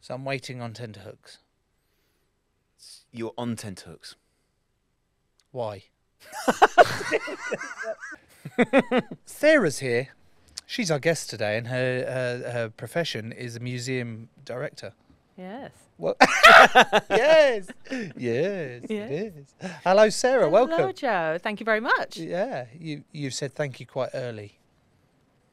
So I'm waiting on tenterhooks. You're on tenterhooks. Why? Sarah's here. She's our guest today, and her, her her profession is a museum director. Yes. What? yes, yes, Yeah. it is. Hello, Sarah. Hello, Welcome. Joe. Thank you very much Yeah, you you said thank you quite early.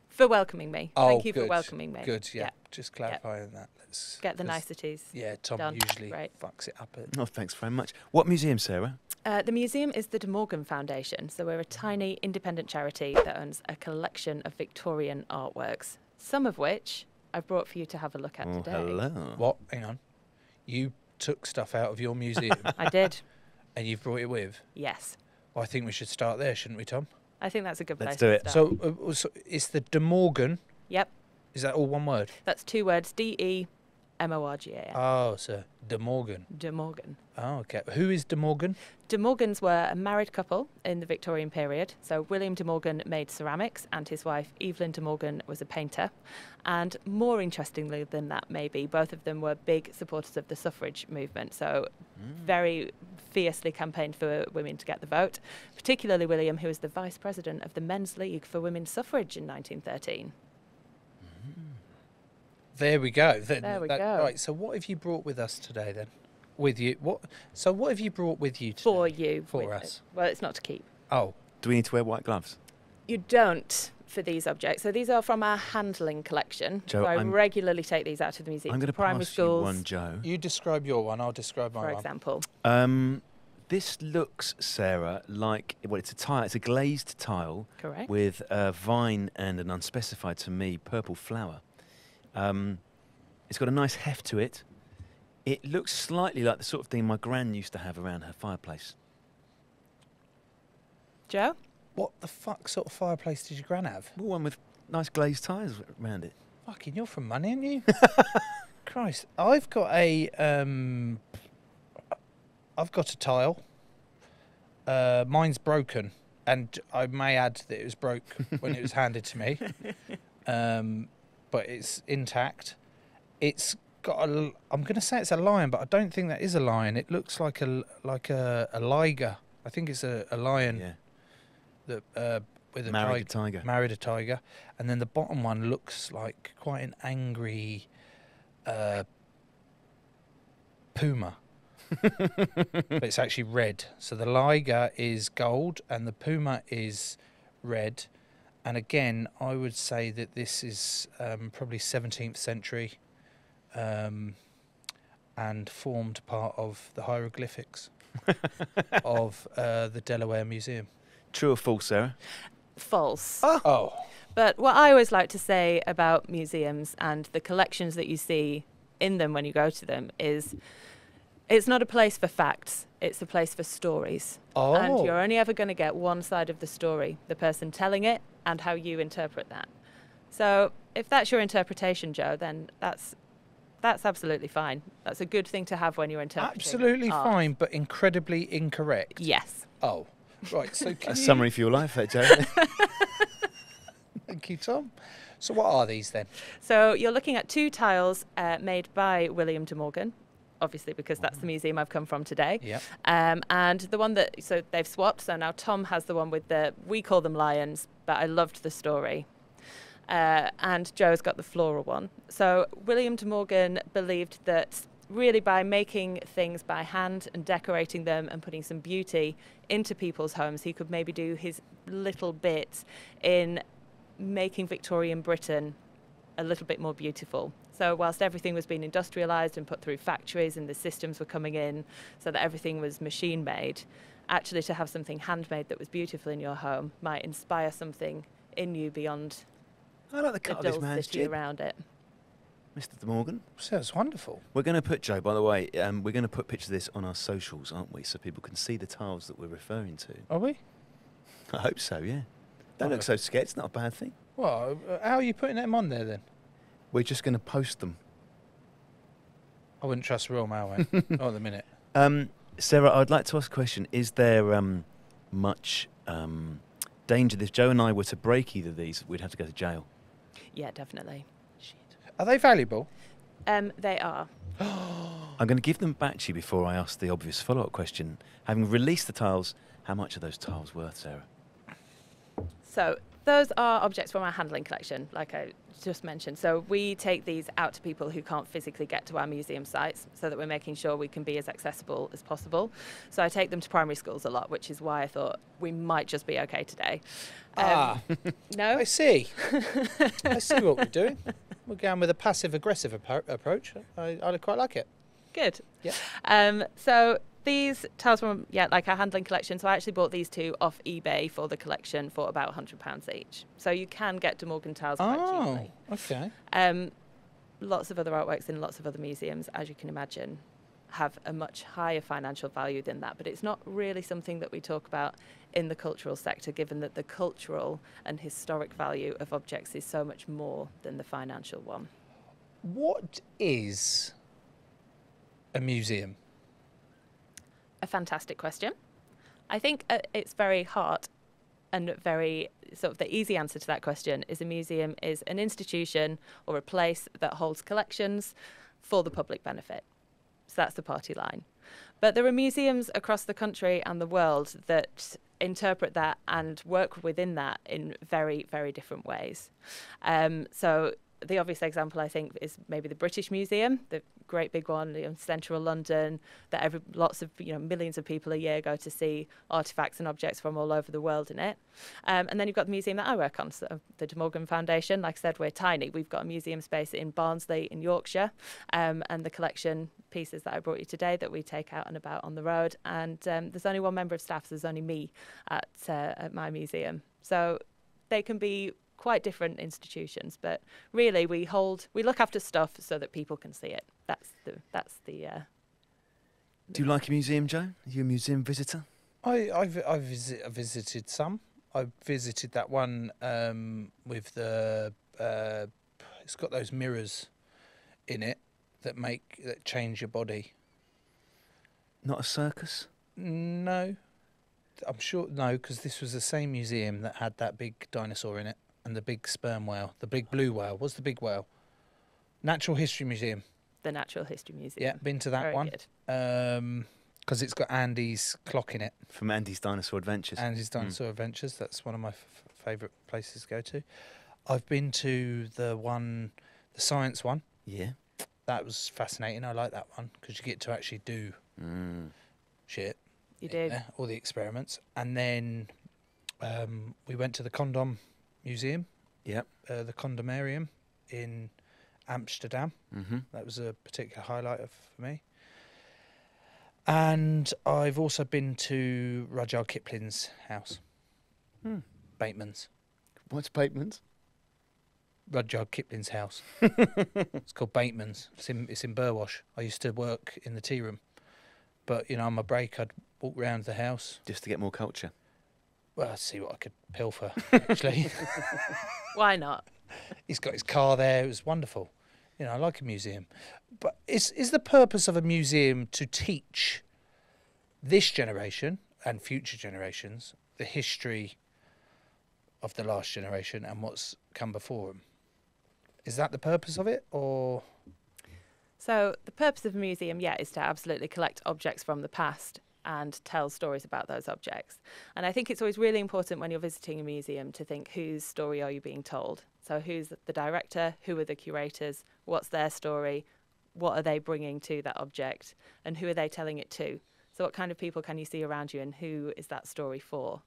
for welcoming me. Oh, Thank you good, for welcoming me. Good. Yeah. Just clarifying that. Let's Get the niceties. Yeah, Tom done. usually Right. fucks it up. At, Oh, thanks very much. What museum, Sarah? Uh, the museum is the De Morgan Foundation, so we're a tiny independent charity that owns a collection of Victorian artworks, some of which I've brought for you to have a look at Oh, today. hello. what? Hang on. You took stuff out of your museum I did. and you've brought it with. Yes. Well, I think we should start there, shouldn't we, Tom? I think that's a good place. Let's do it. So, uh, so it's the De Morgan. Yep. Is that all one word? That's two words D E M O R G A N. Oh, so De Morgan. De Morgan. Oh, okay. Who is De Morgan? De Morgans were a married couple in the Victorian period. So William De Morgan made ceramics, and his wife Evelyn De Morgan was a painter. And more interestingly than that, maybe both of them were big supporters of the suffrage movement. So mm. very fiercely campaigned for women to get the vote. Particularly William, who was the vice president of the Men's League for Women's Suffrage in 1913. There we go. Th- There we that- go. Right. So, what have you brought with us today then? With you? What? So, what have you brought with you today? For you. For with- us. Well, it's not to keep. Oh, Do we need to wear white gloves? You don't for these objects. So these are from our handling collection. Joe, so I I'm- regularly take these out to the museum. I'm going to primary pass schools, you one, Joe. you describe your one. I'll describe my for one. example. Um, this looks, Sarah, like well, it's a tile. It's a glazed tile Correct. with a vine and an unspecified to me purple flower. Um, it's got a nice heft to it. It looks slightly like the sort of thing my gran used to have around her fireplace. Joe? What the fuck sort of fireplace did your gran have? Well, one with nice glazed tiles around it. Fucking, you're from money, aren't you? Christ, I've got a um, I've got a tile. Uh, mine's broken, and I may add that it was broke when it was handed to me. Um, but it's intact. It's got a. I'm going to say it's a lion, but I don't think that is a lion. It looks like a like a, a liger. I think it's a, a lion Yeah, that uh, with a married a tiger tiger. married a tiger, and then the bottom one looks like quite an angry uh, puma. but it's actually red. So the liger is gold and the puma is red. And again, I would say that this is um, probably 17th century um, and formed part of the hieroglyphics of uh, the Delaware Museum. True or false, Sarah? False. Oh. But what I always like to say about museums and the collections that you see in them when you go to them is it's not a place for facts, it's a place for stories. Oh. And you're only ever going to get one side of the story, the person telling it and how you interpret that. So if that's your interpretation, Joe, then that's that's absolutely fine. That's a good thing to have when you're interpreting. Absolutely art. fine, but incredibly incorrect. Yes. Oh, right. So can A you, summary for your life, there, Joe. Thank you, Tom. So what are these then? So you're looking at two tiles uh, made by William de Morgan, obviously because that's the museum I've come from today. Yep. Um, and the one that so they've swapped. So now Tom has the one with the we call them lions, but I loved the story. Uh, and Joe's got the floral one. So William de Morgan believed that really by making things by hand and decorating them and putting some beauty into people's homes, he could maybe do his little bit in making Victorian Britain a little bit more beautiful. So whilst everything was being industrialized and put through factories and the systems were coming in so that everything was machine made, actually to have something handmade that was beautiful in your home might inspire something in you beyond I like the the cut of this dull man's city jib, around it. Mr. De Morgan. Sounds wonderful. We're going to put, Joe, by the way, um, we're going to put pictures of this on our socials, aren't we? So people can see the tiles that we're referring to. Are we? I hope so, yeah. Don't look so scared. It's not a bad thing. Well, uh, how are you putting them on there then? We're just going to post them. I wouldn't trust Royal Mail, mate. Not at the minute. Um, Sarah, I'd like to ask a question. Is there um, much um, danger that if Joe and I were to break either of these, we'd have to go to jail? Yeah, definitely. Are they valuable? Um, they are. I'm going to give them back to you before I ask the obvious follow-up question. Having released the tiles, how much are those tiles worth, Sarah? So those are objects from our handling collection, like I just mentioned. So we take these out to people who can't physically get to our museum sites so that we're making sure we can be as accessible as possible. So I take them to primary schools a lot, which is why I thought we might just be okay today. Um, Ah, no? I see. I see what we're doing. We're going with a passive aggressive appro- approach. I, I quite like it. Good. Yeah. Um, so these tiles from yeah, like our handling collection. So I actually bought these two off eBay for the collection for about hundred pounds each. So you can get De Morgan tiles quite Oh, cheaply. okay. Um, lots of other artworks in lots of other museums, as you can imagine, have a much higher financial value than that. But it's not really something that we talk about in the cultural sector, given that the cultural and historic value of objects is so much more than the financial one. What is a museum? A fantastic question. I think uh, it's very hard and very sort of the easy answer to that question is a museum is an institution or a place that holds collections for the public benefit. So that's the party line. But there are museums across the country and the world that interpret that and work within that in very, very different ways. Um, so the obvious example, I think, is maybe the British Museum, the great big one in central London, that every lots of you know millions of people a year go to see artifacts and objects from all over the world in it. Um, and then you've got the museum that I work on, so the De Morgan Foundation. Like I said, we're tiny. We've got a museum space in Barnsley in Yorkshire, um, and the collection pieces that I brought you today that we take out and about on the road. And um, there's only one member of staff. So there's only me at uh, at my museum. So they can be quite different institutions, but really we hold we look after stuff so that people can see it. That's the that's the uh, Do you like a museum, Joe? Are you a museum visitor? I I've, I've visit, I visited some. I visited that one um, with the. Uh, it's got those mirrors in it that make that change your body. Not a circus? No, I'm sure no, because this was the same museum that had that big dinosaur in it and the big sperm whale, the big blue whale. What's the big whale? Natural History Museum. the Natural History Museum. Yeah, been to that Very one. good. Um 'cause because it's got Andy's clock in it. From Andy's Dinosaur Adventures. Andy's Dinosaur Adventures. That's one of my f- favourite places to go to. I've been to the one, the science one. yeah. That was fascinating. I like that one because you get to actually do Mm. shit. You in do. there, all the experiments. And then um, we went to the Condom Museum, Yep. uh, the Condomarium in Amsterdam. Mm-hmm. That was a particular highlight of, for me. And I've also been to Rudyard Kipling's house, Hmm. Bateman's. What's Bateman's? Rudyard Kipling's house. it's called Bateman's. It's in, it's in Burwash. I used to work in the tea room. But, you know, on my break, I'd walk round the house. Just to get more culture. Well, I'd see what I could pilfer, actually. Why not? He's got his car there. It was wonderful. You know, I like a museum. But is is the purpose of a museum to teach this generation and future generations the history of the last generation and what's come before them? Is that the purpose of it, or So the purpose of a museum, yeah, is to absolutely collect objects from the past and tell stories about those objects. And I think it's always really important when you're visiting a museum to think whose story are you being told? So who's the director, who are the curators, what's their story, what are they bringing to that object, and who are they telling it to? So what kind of people can you see around you and who is that story for?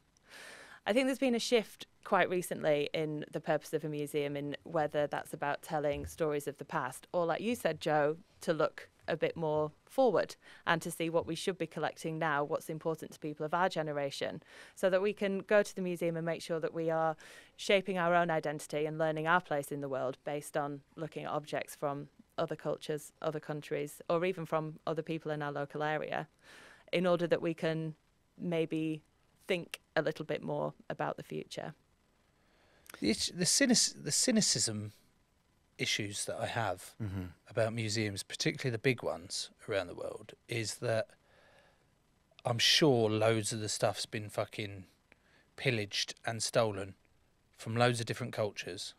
I think there's been a shift quite recently in the purpose of a museum in whether that's about telling stories of the past or like you said Joe to look a bit more forward and to see what we should be collecting now what's important to people of our generation so that we can go to the museum and make sure that we are shaping our own identity and learning our place in the world based on looking at objects from other cultures other countries or even from other people in our local area in order that we can maybe think a little bit more about the future. the the, cynic, the cynicism issues that I have Mm-hmm. about museums, particularly the big ones around the world, is that I'm sure loads of the stuff's been fucking pillaged and stolen from loads of different cultures,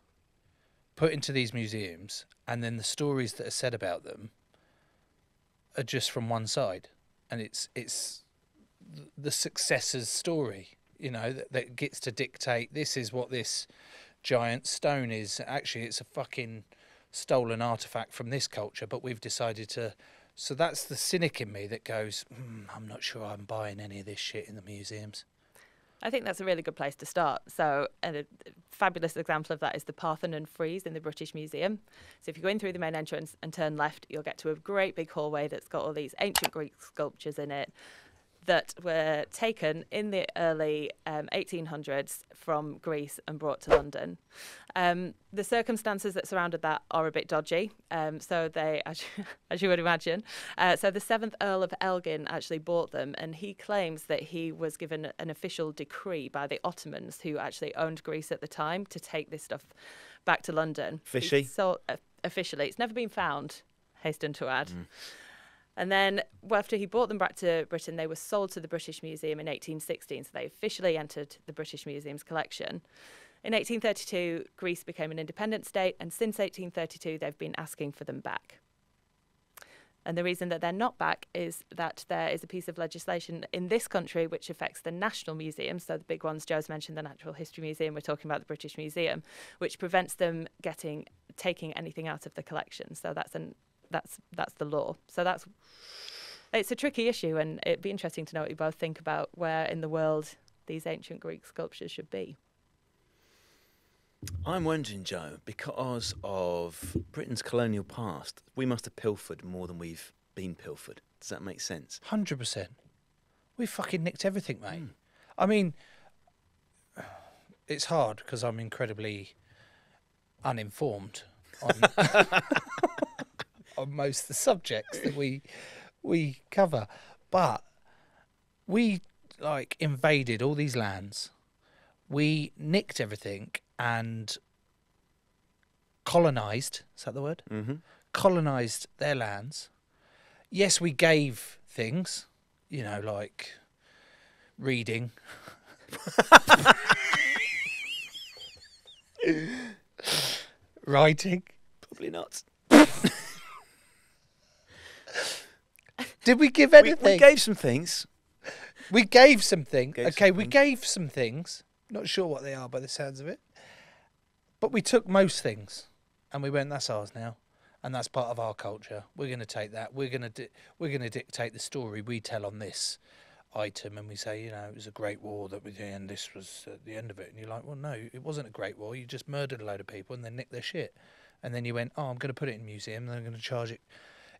put into these museums, and then the stories that are said about them are just from one side, and it's it's the successor's story. You know that, that gets to dictate. This is what this giant stone is. Actually, it's a fucking stolen artifact from this culture, but we've decided to. So that's the cynic in me that goes, mm, I'm not sure I'm buying any of this shit in the museums. I think that's a really good place to start. So, a fabulous example of that is the Parthenon frieze in the British Museum. So, if you go in through the main entrance and turn left, you'll get to a great big hallway that's got all these ancient Greek sculptures in it that were taken in the early um, 1800s from Greece and brought to London. Um, the circumstances that surrounded that are a bit dodgy. Um, so they, as you, as you would imagine, uh, so the seventh Earl of Elgin actually bought them, and he claims that he was given an official decree by the Ottomans, who actually owned Greece at the time, to take this stuff back to London. Fishy. So uh, officially, it's never been found. Hasten to add. And then after he brought them back to Britain, they were sold to the British Museum in 1816. So they officially entered the British Museum's collection. In 1832, Greece became an independent state, and since 1832, they've been asking for them back. And the reason that they're not back is that there is a piece of legislation in this country which affects the national museums. So the big ones, Joe's mentioned the Natural History Museum. We're talking about the British Museum, which prevents them getting taking anything out of the collection. So that's an that's that's the law. So that's it's a tricky issue, and it'd be interesting to know what you both think about where in the world these ancient Greek sculptures should be. I'm wondering, Joe, because of Britain's colonial past, we must have pilfered more than we've been pilfered. Does that make sense? Hundred percent. We fucking nicked everything, mate. Hmm. I mean, it's hard because I'm incredibly uninformed on on most of the subjects that we we cover, but we like invaded all these lands. We nicked everything and colonized. Is that the word? Mm-hmm. colonized their lands. Yes, we gave things, you know, like reading. Writing. Probably not. Did we give anything? we gave some things. We gave something. Gave okay, we something. gave some things. Not sure what they are by the sounds of it. But we took most things and we went, that's ours now. And that's part of our culture. We're going to take that. We're going to di- we're going to dictate the story we tell on this item and we say, you know, it was a great war that was the end this was at the end of it. And you're like, well no, it wasn't a great war. You just murdered a load of people and then nicked their shit. And then you went, oh, I'm going to put it in a museum and I'm going to charge it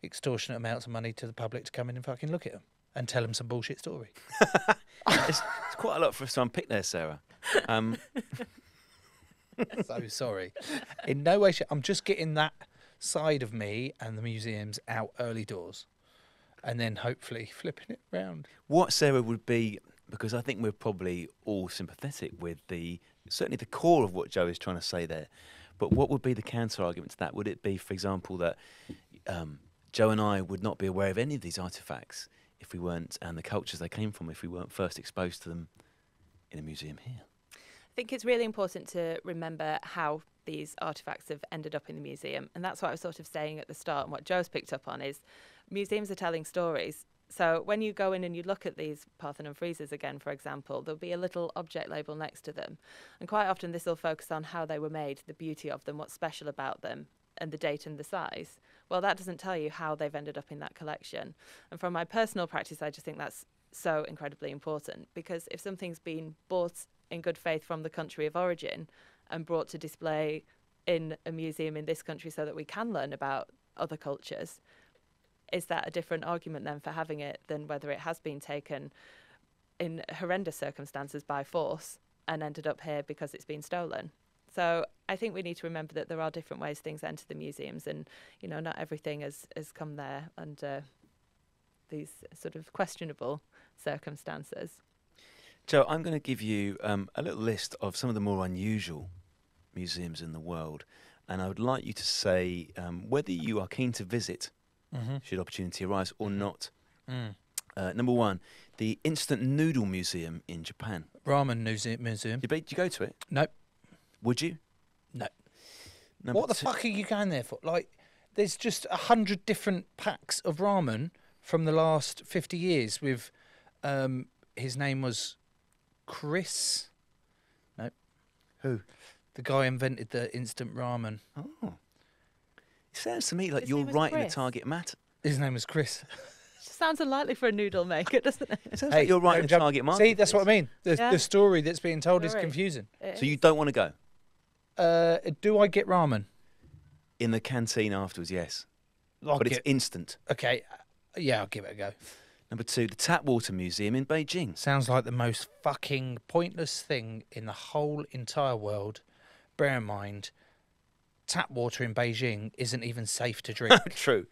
extortionate amounts of money to the public to come in and fucking look at them and tell them some bullshit story. It's, it's quite a lot for us to unpick there, Sarah. Um, so sorry. In no way, I'm just getting that side of me and the museums out early doors, and then hopefully flipping it round. what Sarah would be, because I think we're probably all sympathetic with the certainly the core of what Joe is trying to say there. But what would be the counter argument to that? Would it be, for example, that um, Joe and I would not be aware of any of these artifacts if we weren't, and the cultures they came from, if we weren't first exposed to them in a museum here? I think it's really important to remember how these artifacts have ended up in the museum. And that's what I was sort of saying at the start. And what Joe's picked up on is museums are telling stories. So when you go in and you look at these Parthenon friezes again, for example, there'll be a little object label next to them. And quite often this will focus on how they were made, the beauty of them, what's special about them, and the date and the size. Well, that doesn't tell you how they've ended up in that collection. And from my personal practice, I just think that's so incredibly important because if something's been bought in good faith from the country of origin and brought to display in a museum in this country so that we can learn about other cultures, is that a different argument then for having it than whether it has been taken in horrendous circumstances by force and ended up here because it's been stolen? So I think we need to remember that there are different ways things enter the museums, and you know not everything has has come there under these sort of questionable circumstances. Joe, I'm going to give you um, a little list of some of the more unusual museums in the world, and I would like you to say um, whether you are keen to visit Mm-hmm. should opportunity arise or not. Mm. Uh, number one, the Instant Noodle Museum in Japan. Ramen Muse- Museum. Did you, did you go to it? Nope. Would you? No. Number what the two- fuck are you going there for? Like, there's just a hundred different packs of ramen from the last 50 years with um, his name was Chris, No. Who? the guy invented the instant ramen. Oh. It sounds to me like His you're name was writing a Chris? target matter. His name was Chris. Sounds unlikely for a noodle maker, doesn't it? It sounds Hey, like you're writing don't a jump- target market. See, that's what I mean. The, Yeah. the story that's being told is Story. confusing. It So you don't want to go Uh, do I get ramen? in the canteen afterwards? Yes, I'll but it's get- instant. okay. uh, Yeah, I'll give it a go. Number two, the Tap Water Museum in Beijing. Sounds like the most fucking pointless thing in the whole entire world. Bear in mind, tap water in Beijing isn't even safe to drink. True.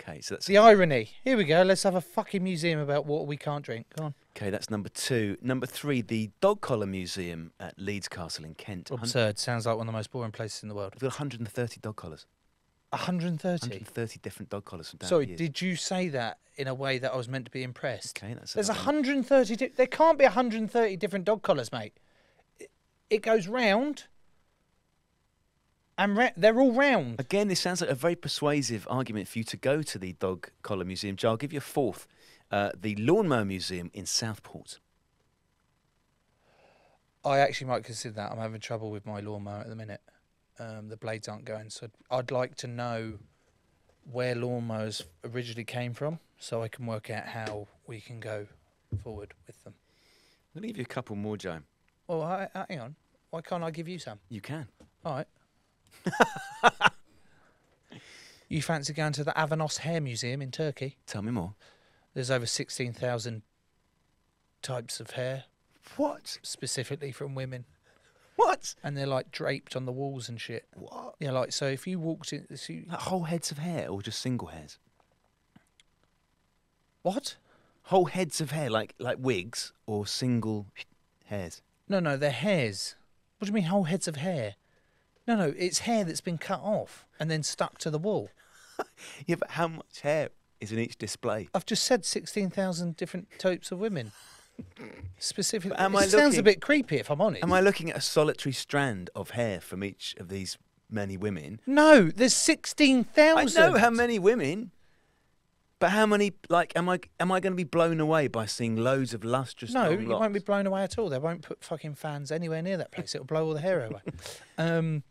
Okay, so that's the irony. Here we go. Let's have a fucking museum about water we can't drink. Go on. okay. That's number two. Number three, the Dog Collar Museum at Leeds Castle in Kent. Absurd. Sounds like one of the most boring places in the world. We've got 130 dog collars. 130. 130 different dog collars from down Sorry, the years. did you say that in a way that I was meant to be impressed? Okay, that's There's another- 130. Di- there can't be 130 different dog collars, mate. It, it goes round, and ra- they're all round. Again, this sounds like a very persuasive argument for you to go to the Dog Collar Museum. Joe, I'll give you a fourth. Uh, the Lawnmower Museum in Southport. I actually might consider that. I'm having trouble with my lawnmower at the minute. Um, the blades aren't going, so I'd like to know where lawnmowers originally came from, so I can work out how we can go forward with them. I'll give you a couple more, Joe. Well, hi- hi- hang on. Why can't I give you some? You can. All right. you fancy going to the Avanos Hair Museum in Turkey? Tell me more. There's over 16,000 types of hair, What? specifically from women, What? and they're like draped on the walls and shit. What? Yeah, like so. If you walked in, so you, Like whole heads of hair or just single hairs? what? Whole heads of hair, like like wigs or single hairs. No, no, they're hairs. What do you mean whole heads of hair? No, no, it's hair that's been cut off and then stuck to the wall. Yeah, but how much hair is in each display? I've just said 16,000 different types of women. Specifically, it sounds a bit creepy if I'm honest. Am I looking at a solitary strand of hair from each of these many women? No, there's 16,000. I 16,000. know how many women, but how many? Like, am I am I going to be blown away by seeing loads of lustrous? No, you won't be blown away at all. They won't put fucking fans anywhere near that place. It'll blow all the hair away. um,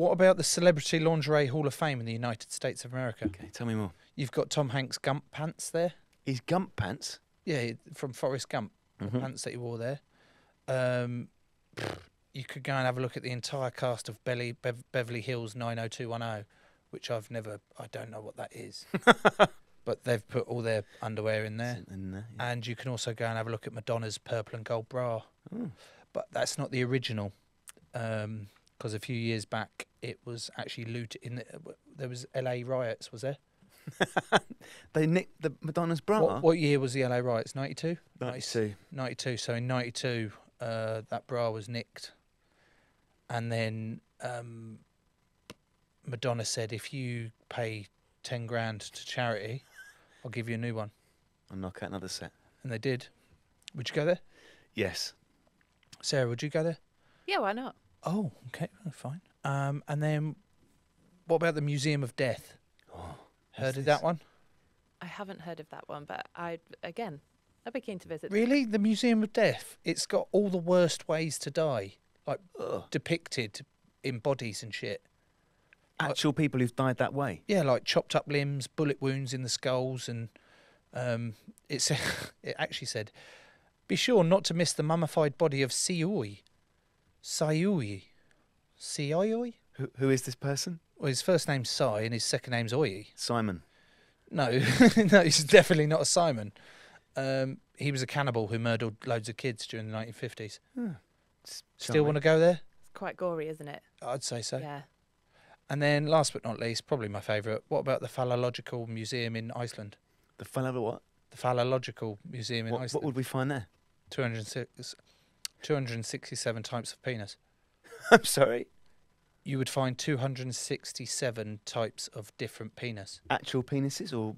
what about the Celebrity Lingerie Hall of Fame in the United States of America? Okay, tell me more. You've got Tom Hanks' Gump pants there. His gump pants. Yeah, from Forrest Gump, the Mhm. pants that he wore there. Um, you could go and have a look at the entire cast of Belly, Bev- Beverly Hills 90210, which I've never, I don't know what that is. but they've put all their underwear in there. And, uh, yeah. And you can also go and have a look at Madonna's purple and gold bra. Oh. But that's not the original. Because a few years back, it was actually looted. In the, there was LA riots, was there? They nicked the Madonna's bra. What, what year was the LA riots? 92? Ninety-two. 92. So in 92, uh, that bra was nicked. And then um, Madonna said, if you pay 10 grand to charity, I'll give you a new one. I'll knock out another set. And they did. Would you go there? Yes. Sarah, would you go there? Yeah, why not? Oh, okay, fine. Um, and then what about the Museum of Death? Oh, Heard of this? that one? I haven't heard of that one, but I again, I'd be keen to visit. Really? The Museum of Death? It's got all the worst ways to die, like Ugh. depicted in bodies and shit. Actual people who've died that way. Yeah, like chopped up limbs, bullet wounds in the skulls, and um, it's it actually said, "Be sure not to miss the mummified body of Sioi, Sioi, Sioi." Who, who is this person? Well, his first name's Sai and his second name's Oi. Simon. No, no, he's definitely not a Simon. Um, he was a cannibal who murdered loads of kids during the 1950s. S- Still want to go there? It's quite gory, isn't it? I'd say so. Yeah. And then, last but not least, probably my favourite. What about the Phallological Museum in Iceland? the fellow what? The Phallological Museum in What, what would we find there? 206, 267 types of penis. I'm sorry. You would find 267 types of different penis. Actual penises or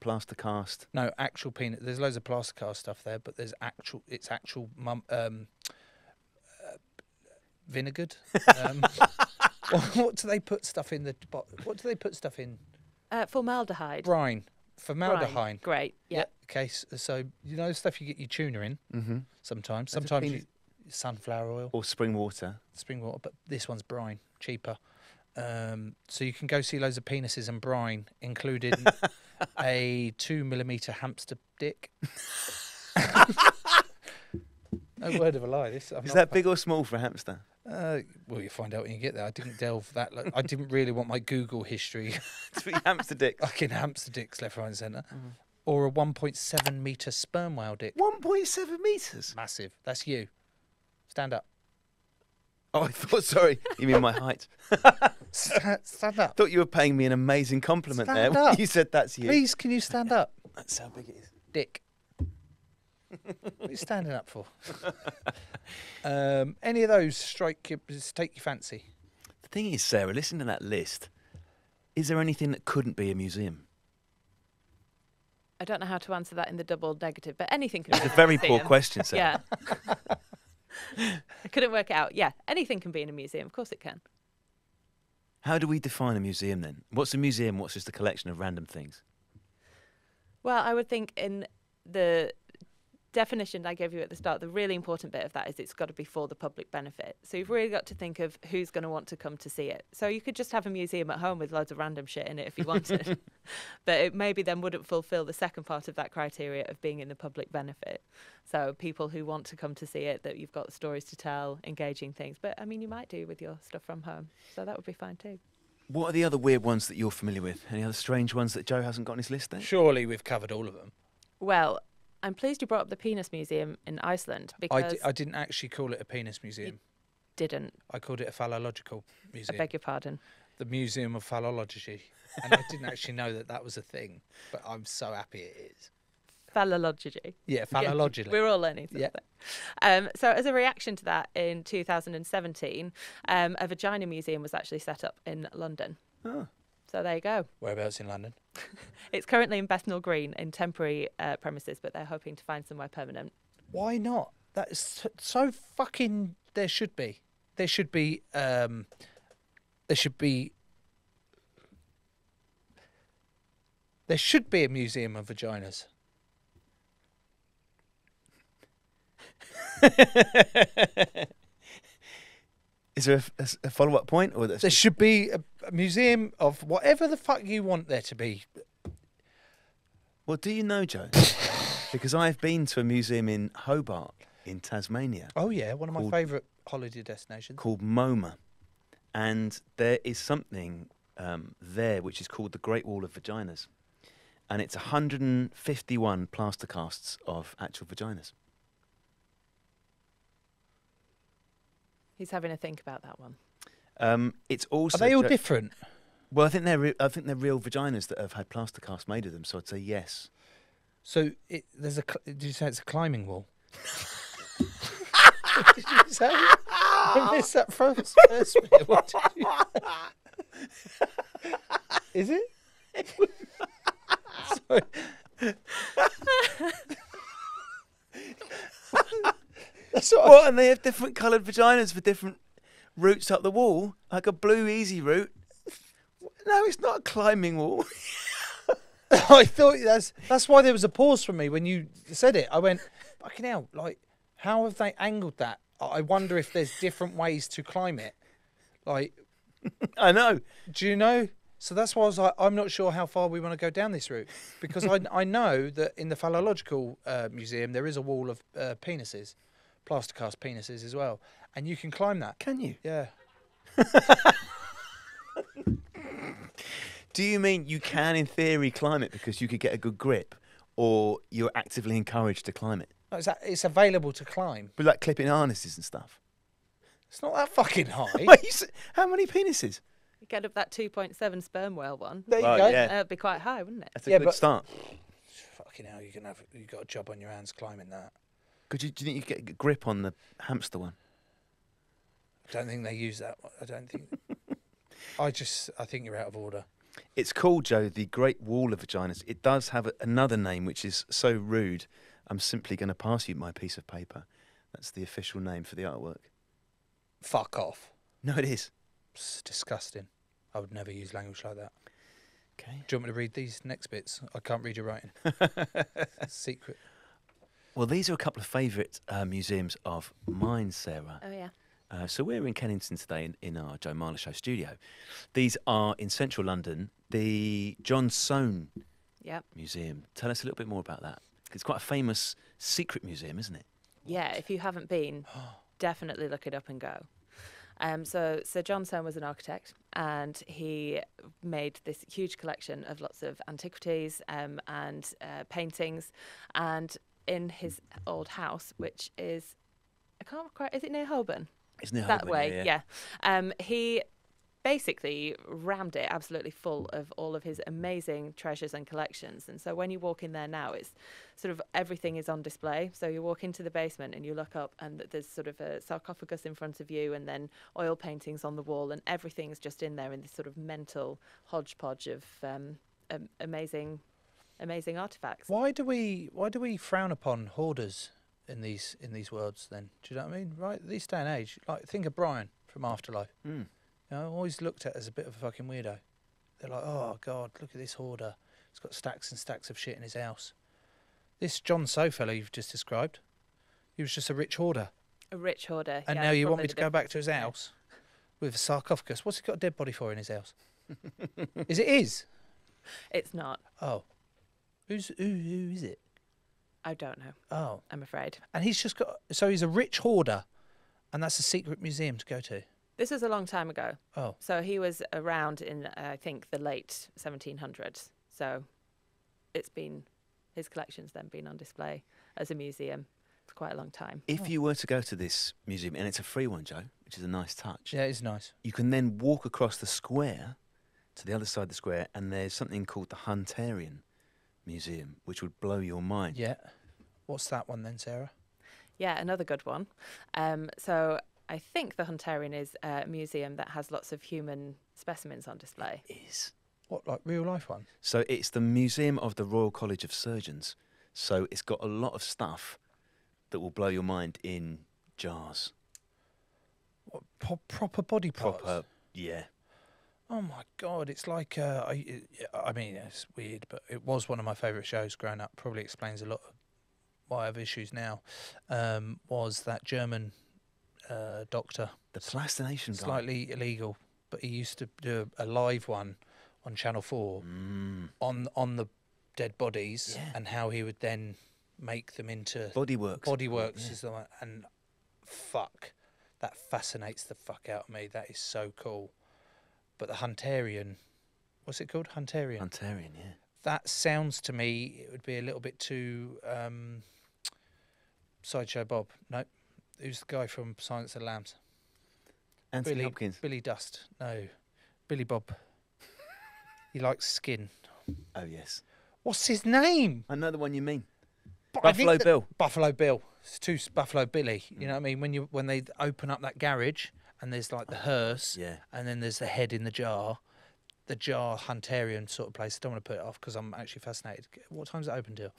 plaster cast? No, actual penis. There's loads of plaster cast stuff there, but there's actual. It's actual mum. Um, uh, vinegared. Um, what, what do they put stuff in the? bo- What do they put stuff in? Uh, formaldehyde. Brine. formaldehyde. Great. Yeah. Okay, s- so you know stuff you get your tuna in Mm-hmm. sometimes. Sometimes you, sunflower oil, Or spring water. spring water, but this one's brine, cheaper. Um, so you can go see loads of penises and brine, including a two millimeter hamster dick. no word of a lie. This I'm Is that big or small for a hamster? Uh, well, you find out when you get there. I didn't delve that. Lo- I didn't really want my Google history, to be hamster dicks. in hamster dicks left, right, and centre, Mhm. or a 1.7 meter sperm whale dick. 1.7 meters. Massive. That's you. Stand up. Oh, I thought. Sorry, you mean my height? Stand, stand up. Thought you were paying me an amazing compliment there. Stand when up. You said that's you. Please, can you stand up, That's how big it is. dick? what are you standing up for? um, any of those strike your, take your fancy? The thing is, Sarah, listen to that list. Is there anything that couldn't be a museum? I don't know how to answer that in the double negative, but anything can It's be a in very poor question, Sarah. Yeah. I couldn't work it out. Yeah, anything can be in a museum. Of course it can. How do we define a museum then? What's a museum? What's just a collection of random things? Well, I would think in the definition I gave you at the start, the really important bit of that is it's got to be for the public benefit. So you've really got to think of who's going to want to come to see it. So you could just have a museum at home with loads of random shit in it if you wanted, but it maybe then wouldn't fulfil the second part of that criteria of being in the public benefit. So people who want to come to see it, that you've got stories to tell, engaging things. But I mean, you might do with your stuff from home, so that would be fine too. What are the other weird ones that you're familiar with? Any other strange ones that Joe hasn't got on his list then? Surely we've covered all of them. Well. I'm pleased you brought up the Penis Museum in Iceland I, because di- I didn't actually call it a penis museum. didn't. I called it a phallological museum. I beg your pardon. the Museum of Phallology. And I didn't actually know that that was a thing, but I'm so happy it is. Phallology. Yeah, Yeah, phallology. We're all learning something. Yeah. Um, so, as a reaction to that, in 2017, um, a vagina museum was actually set up in London. Oh. So there you go. Whereabouts in London? It's currently in Bethnal Green in temporary uh, premises, but they're hoping to find somewhere permanent. Why not? That is so, so fucking. There should be. There should be. Um, there should be. There should be a museum of vaginas. Is there a, a follow up point? Or There should be a, a museum of whatever the fuck you want there to be. Well, do you know, Joe? because I've been to a museum in Hobart, in Tasmania, Oh yeah, one of my Called- favourite holiday destinations. called MONA. And there is something um, there which is called the Great Wall of Vaginas. And it's 151 plaster casts of actual vaginas. He's having a think about that one. Um, it's also. Are they all Jo- different? Well, I think they're. Re- I think they're real vaginas that have had plaster casts made of them. So I'd say yes. So it, there's a. cl- Did you say it's a climbing wall? Did you say? I missed that first, first bit. What did you... Is it? Sorry. That's what I- And they have different coloured vaginas for different routes up the wall, like a blue easy route. No, it's not a climbing wall. I thought that's that's why there was a pause for me when you said it. I went, fucking hell, like, how have they angled that? I I wonder if there's different ways to climb it. Like, I know. do you know? So that's why I was like, I'm not sure how far we want to go down this route because I, I know that in the phallological uh, museum there is a wall of uh, penises, plaster cast penises as well, and you can climb that. Can you? Yeah. Do you mean you can, in theory, climb it because you could get a good grip, or you're actively encouraged to climb it? No, It's, it's available to climb. But like clipping harnesses and stuff. It's not that fucking high. Wait, how many penises? You get up that 2.7 sperm whale one. There you Right, go. yeah. That'd be quite high, wouldn't it? That's a Yeah, good but- start. Fucking hell, you can have you got a job on your hands climbing that. Could you, do you think you get a grip on the hamster one? I don't think they use that. I don't think. I just I think you're out of order. It's called, Joe, the Great Wall of Vaginas. It does have a, another name, which is so rude. I'm simply going to pass you my piece of paper. That's the official name for the artwork. Fuck off. No, it is. It's disgusting. I would never use language like that. Okay. Do you want me to read these next bits? I can't read your writing. Secret. Well, these are a couple of favourite uh, museums of mine, Sarah. Oh yeah. Uh, so we're in Kennington today in, in our Joe Marler Show studio. These are in central London, the John Soane Yep. Museum. Tell us a little bit more about that. It's quite a famous secret museum, isn't it? Yeah, if you haven't been, definitely look it up and go. Um, so Sir John Soane was an architect, and he made this huge collection of lots of antiquities um, and uh, paintings. And in his old house, which is, I can't quite, is it near Holborn? It's near Holborn. that Holborn, way, yeah. yeah. Um, he basically rammed it absolutely full of all of his amazing treasures and collections. And so when you walk in there now, it's sort of everything is on display. So you walk into the basement and you look up, and there's sort of a sarcophagus in front of you, and then oil paintings on the wall, and everything's just in there in this sort of mental hodgepodge of um, am- amazing, amazing artifacts. Why do we why do we frown upon hoarders in these in these worlds then? Do you know what I mean? Right, this day and age, like think of Brian from Afterlife. Mm. You know, always looked at as a bit of a fucking weirdo. They're like, oh god, look at this hoarder. He's got stacks and stacks of shit in his house. This John So fellow you've just described, he was just a rich hoarder, A rich hoarder. and yeah, now you want me to go back to his house with a sarcophagus. What's he got a dead body for in his house? is it his? It's not. Oh, who's who? Who is it? I don't know. Oh, I'm afraid. and he's just got. So he's a rich hoarder, and that's a secret museum to go to. This was a long time ago. Oh, So he was around in, uh, I think, the late 1700s. So it's been, his collection's then been on display as a museum for quite a long time. If you were to go to this museum, and it's a free one, Joe, which is a nice touch, yeah, it's nice. you can then walk across the square to the other side of the square, and there's something called the Hunterian Museum, which would blow your mind. Yeah. What's that one then, Sarah? Yeah, another good one. Um, so I think the Hunterian is a museum that has lots of human specimens on display. Is What, like real life one? so it's the Museum of the Royal College of Surgeons. So it's got a lot of stuff that will blow your mind in jars. What, pro- proper body parts? Proper, yeah. Oh my god, it's like uh, I, I mean, it's weird, but it was one of my favourite shows growing up. Probably explains a lot of why I have issues now. Um, was that German uh, doctor The plastination guy. slightly illegal, but he used to do a, live one on Channel Four Mm. on on the dead bodies Yeah. and how he would then make them into Bodyworks. Bodyworks Yeah. is the one, and fuck, that fascinates the fuck out of me. That is so cool. But the Hunterian, what's it called? Hunterian. Hunterian, yeah. that sounds to me it would be a little bit too um, sideshow Bob. No, who's the guy from Silence of the Lambs? Anthony Billy Hopkins. Billy Dust. No, Billy Bob. he likes skin. Oh yes, What's his name? I know the one you mean. But Buffalo Bill. Buffalo Bill. It's too Buffalo Billy. You know what I mean? When you when they open up that garage and there's like the hearse Yeah. and then there's the head in the jar, the jar Hunterian sort of place. I don't want to put it off because I'm actually fascinated. What time's it open till?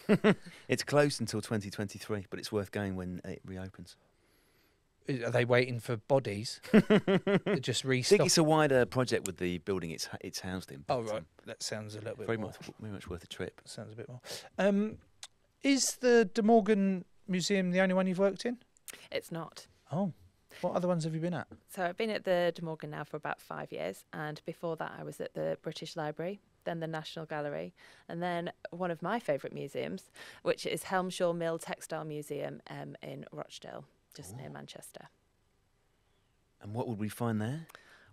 It's closed until 2023, but it's worth going when it reopens. Are they waiting for bodies? Just I think it's a wider project with the building it's it's housed in. Oh right, um, that sounds a little bit very more. much very much worth a trip. Sounds a bit more. Um, is the De Morgan Museum the only one you've worked in? It's not. Oh, what other ones have you been at? So I've been at the De Morgan now for about five years, and before that I was at the British Library, then the National Gallery, and then one of my favourite museums, which is Helmshore Mill Textile Museum um, in Rochdale, just near Manchester. And what would we find there?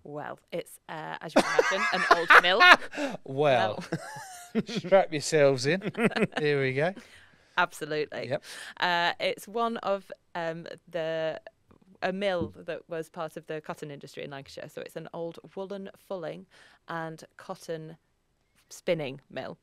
Well, it's uh, as you imagine an old mill. Well, strap yourselves in. Here we go. Absolutely. Yep. Uh, it's one of um, the a mill that was part of the cotton industry in Lancashire. So it's an old woolen fulling and cotton spinning mill.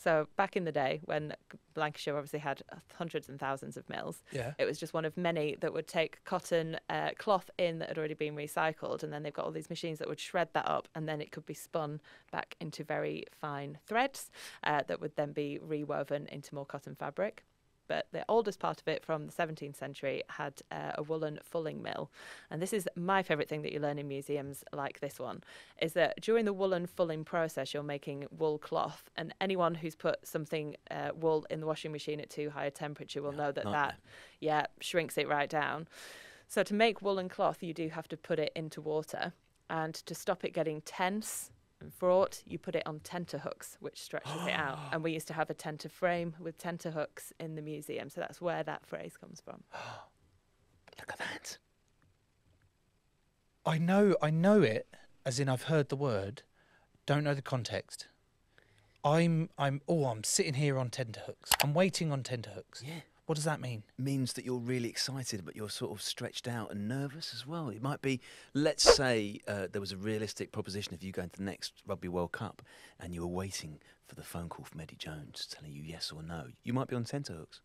So back in the day, when Lancashire obviously had hundreds and thousands of mills, Yeah. it was just one of many that would take cotton uh, cloth in that had already been recycled, and then they've got all these machines that would shred that up, and then it could be spun back into very fine threads uh, that would then be rewoven into more cotton fabric. But the oldest part of it from the 17th century had uh, a woolen fulling mill. And this is my favourite thing that you learn in museums like this one, is that during the woolen fulling process, you're making wool cloth, and anyone who's put something uh, wool in the washing machine at too high a temperature will know that that yeah shrinks it right down. So to make woolen cloth, you do have to put it into water, and to stop it getting tense and fraught, you put it on tenter hooks, which stretches it out. And we used to have a tenter frame with tenter hooks in the museum, so that's where that phrase comes from. Look at that. I know, I know it, as in I've heard the word, don't know the context. I'm, I'm, oh, I'm sitting here on tenterhooks. I'm waiting on tenterhooks. Yeah. What does that mean? means that you're really excited, but you're sort of stretched out and nervous as well. It might be, let's say, uh, there was a realistic proposition of you going to the next Rugby World Cup and you were waiting for the phone call from Eddie Jones telling you yes or no. You might be on tenterhooks.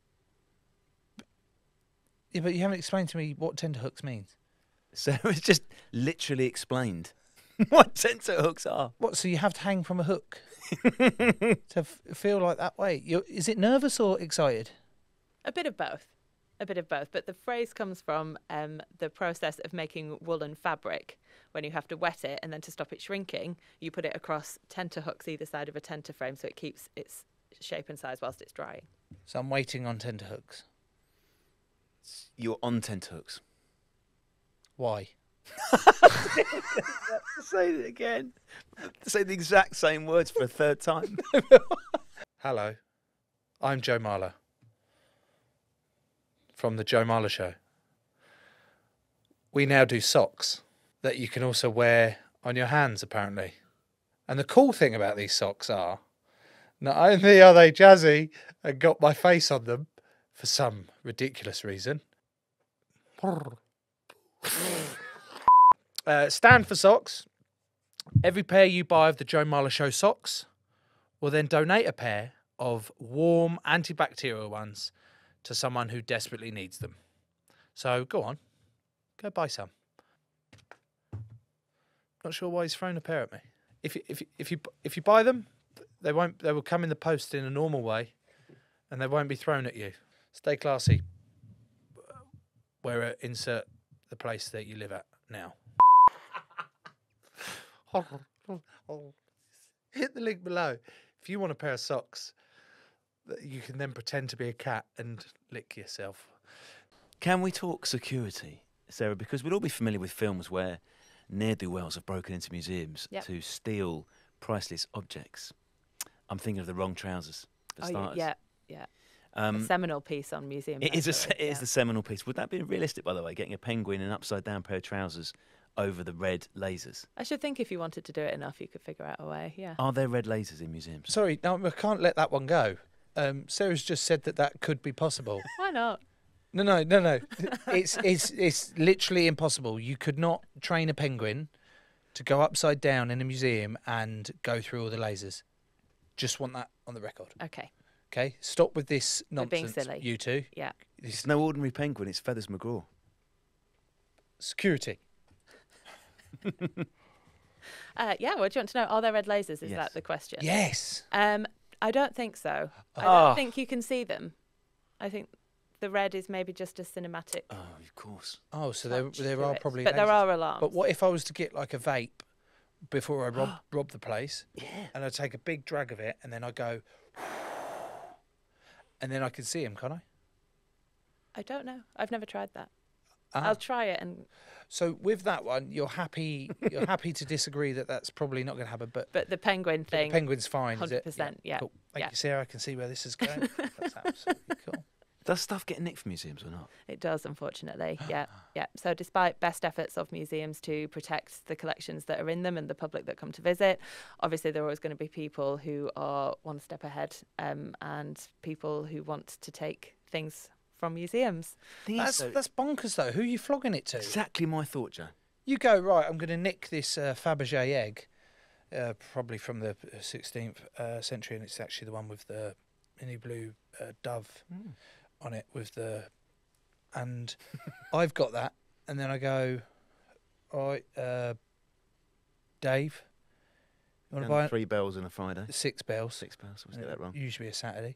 Yeah, but you haven't explained to me what tenterhooks means. So it's just literally explained what tenterhooks are. What? So you have to hang from a hook to f- feel like that way? You're, is it nervous or excited? A bit of both. A bit of both. But the phrase comes from um, the process of making woolen fabric. When you have to wet it and then to stop it shrinking, you put it across tenter hooks either side of a tenter frame so it keeps its shape and size whilst it's drying. So I'm waiting on tenterhooks. You're on tenterhooks. Why? Say it again. Say the exact same words for a third time. Hello, I'm Joe Marler from the Joe Marler Show. We now do socks that you can also wear on your hands, apparently. And the cool thing about these socks are not only are they jazzy and got my face on them for some ridiculous reason, uh, stand for socks. Every pair you buy of the Joe Marler Show socks will then donate a pair of warm antibacterial ones to someone who desperately needs them. So go on, go buy some. Not sure why he's thrown a pair at me. If you, if if you if you buy them, they won't. They will come in the post in a normal way, and they won't be thrown at you. Stay classy. Where uh, insert the place that you live at now. Hit the link below if you want a pair of socks you can then pretend to be a cat and lick yourself. Can we talk security, Sarah? Because we'd all be familiar with films where ne'er do wells have broken into museums Yep. to steal priceless objects. I'm thinking of the wrong trousers. For oh, starters. yeah, yeah. a Um, seminal piece on museum. it is a history, se- it is the seminal piece. Would that be realistic, by the way? Getting a penguin in an upside down pair of trousers over the red lasers. I should think if you wanted to do it enough, you could figure out a way. Yeah. Are there red lasers in museums? Sorry, no, I can't let that one go. Um, Sarah's just said that that could be possible. Why not? No, no, no, no. It's it's it's literally impossible. You could not train a penguin to go upside down in a museum and go through all the lasers. Just want that on the record. Okay. Okay, stop with this We're being nonsense. silly. You two, Yeah. It's no ordinary penguin. It's Feathers McGraw. security. Uh, yeah. Well, do you want to know? Are there red lasers? Is Yes. that the question? Yes. Um, I don't think so. I Ah. don't think you can see them. I think the red is maybe just a cinematic. Oh, of course. Oh, so there touch there to are it. probably. But there lasers. are alarms. But what if I was to get like a vape before I rob rob the place, Yeah. and I take a big drag of it, and then I go, and then I can see him, can't I? I don't know. I've never tried that. Ah. I'll try it and. So with that one, you're happy. You're happy to disagree that that's probably not going to happen, but, But the penguin but the thing. penguin's fine. 100%, yeah, Cool. Thank yeah. you, Sarah. I can see where this is going. that's absolutely cool. Does stuff get nicked from museums or not? It does, unfortunately. Yeah, yeah. So, despite best efforts of museums to protect the collections that are in them and the public that come to visit, obviously there are always going to be people who are one step ahead um, and people who want to take things from museums. Thing That's though, that's bonkers though. Who are you flogging it to? exactly my thought, Joe. You go right. I'm going to nick this uh, Fabergé egg, uh, probably from the 16th uh, century, and it's actually the one with the mini blue uh, dove on it with the, and I've got that, and then I go, all right, uh, Dave, you want to And buy three bells on a Friday. six bells? Six bells. I was Uh, get that wrong. Usually a Saturday.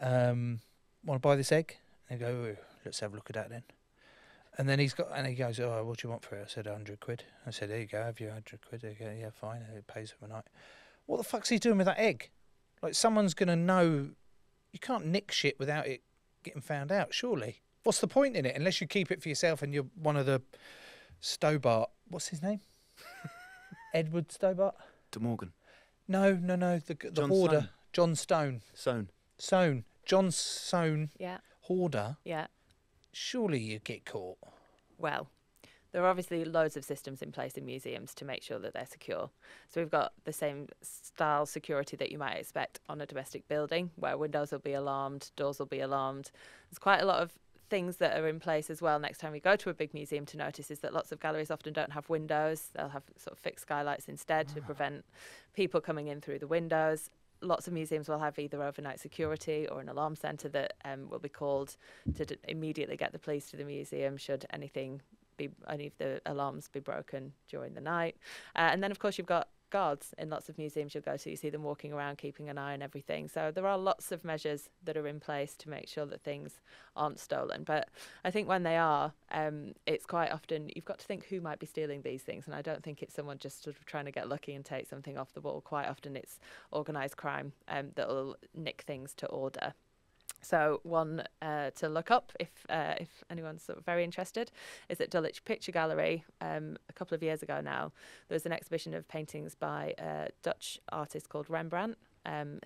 Um, want to buy this egg? And I go, "Ooh, let's have a look at that then. And then he's got, and he goes, oh, what do you want for it? I said, 100 quid. I said, there you go, have your 100 quid. There you go, yeah, fine. It pays overnight. What the fuck's he doing with that egg? Like, someone's going to know. You can't nick shit without it getting found out, surely. What's the point in it? Unless you keep it for yourself and you're one of the Stobart. What's his name? Edward Stobart? De Morgan. No, no, no. The, the John hoarder. Stone. John Stone. Sown. Soane. John Soane, Yeah, hoarder. yeah. Surely you get caught. Well, there are obviously loads of systems in place in museums to make sure that they're secure. So we've got the same style security that you might expect on a domestic building, where windows will be alarmed, doors will be alarmed. There's quite a lot of things that are in place as well next time we go to a big museum to notice is that lots of galleries often don't have windows they'll have sort of fixed skylights instead to ah. prevent people coming in through the windows lots of museums will have either overnight security or an alarm centre that um, will be called to d- immediately get the police to the museum should anything be any of the alarms be broken during the night. Uh, and then, of course, you've got guards in lots of museums you'll go to. You see them walking around, keeping an eye on everything. So there are lots of measures that are in place to make sure that things aren't stolen. But I think when they are, um, it's quite often you've got to think who might be stealing these things. And I don't think it's someone just sort of trying to get lucky and take something off the wall. Quite often it's organised crime um, that will nick things to order. So one uh, to look up if uh, if anyone's sort of very interested is at Dulwich Picture Gallery. Um, a couple of years ago now, there was an exhibition of paintings by a Dutch artist called Rembrandt. Um,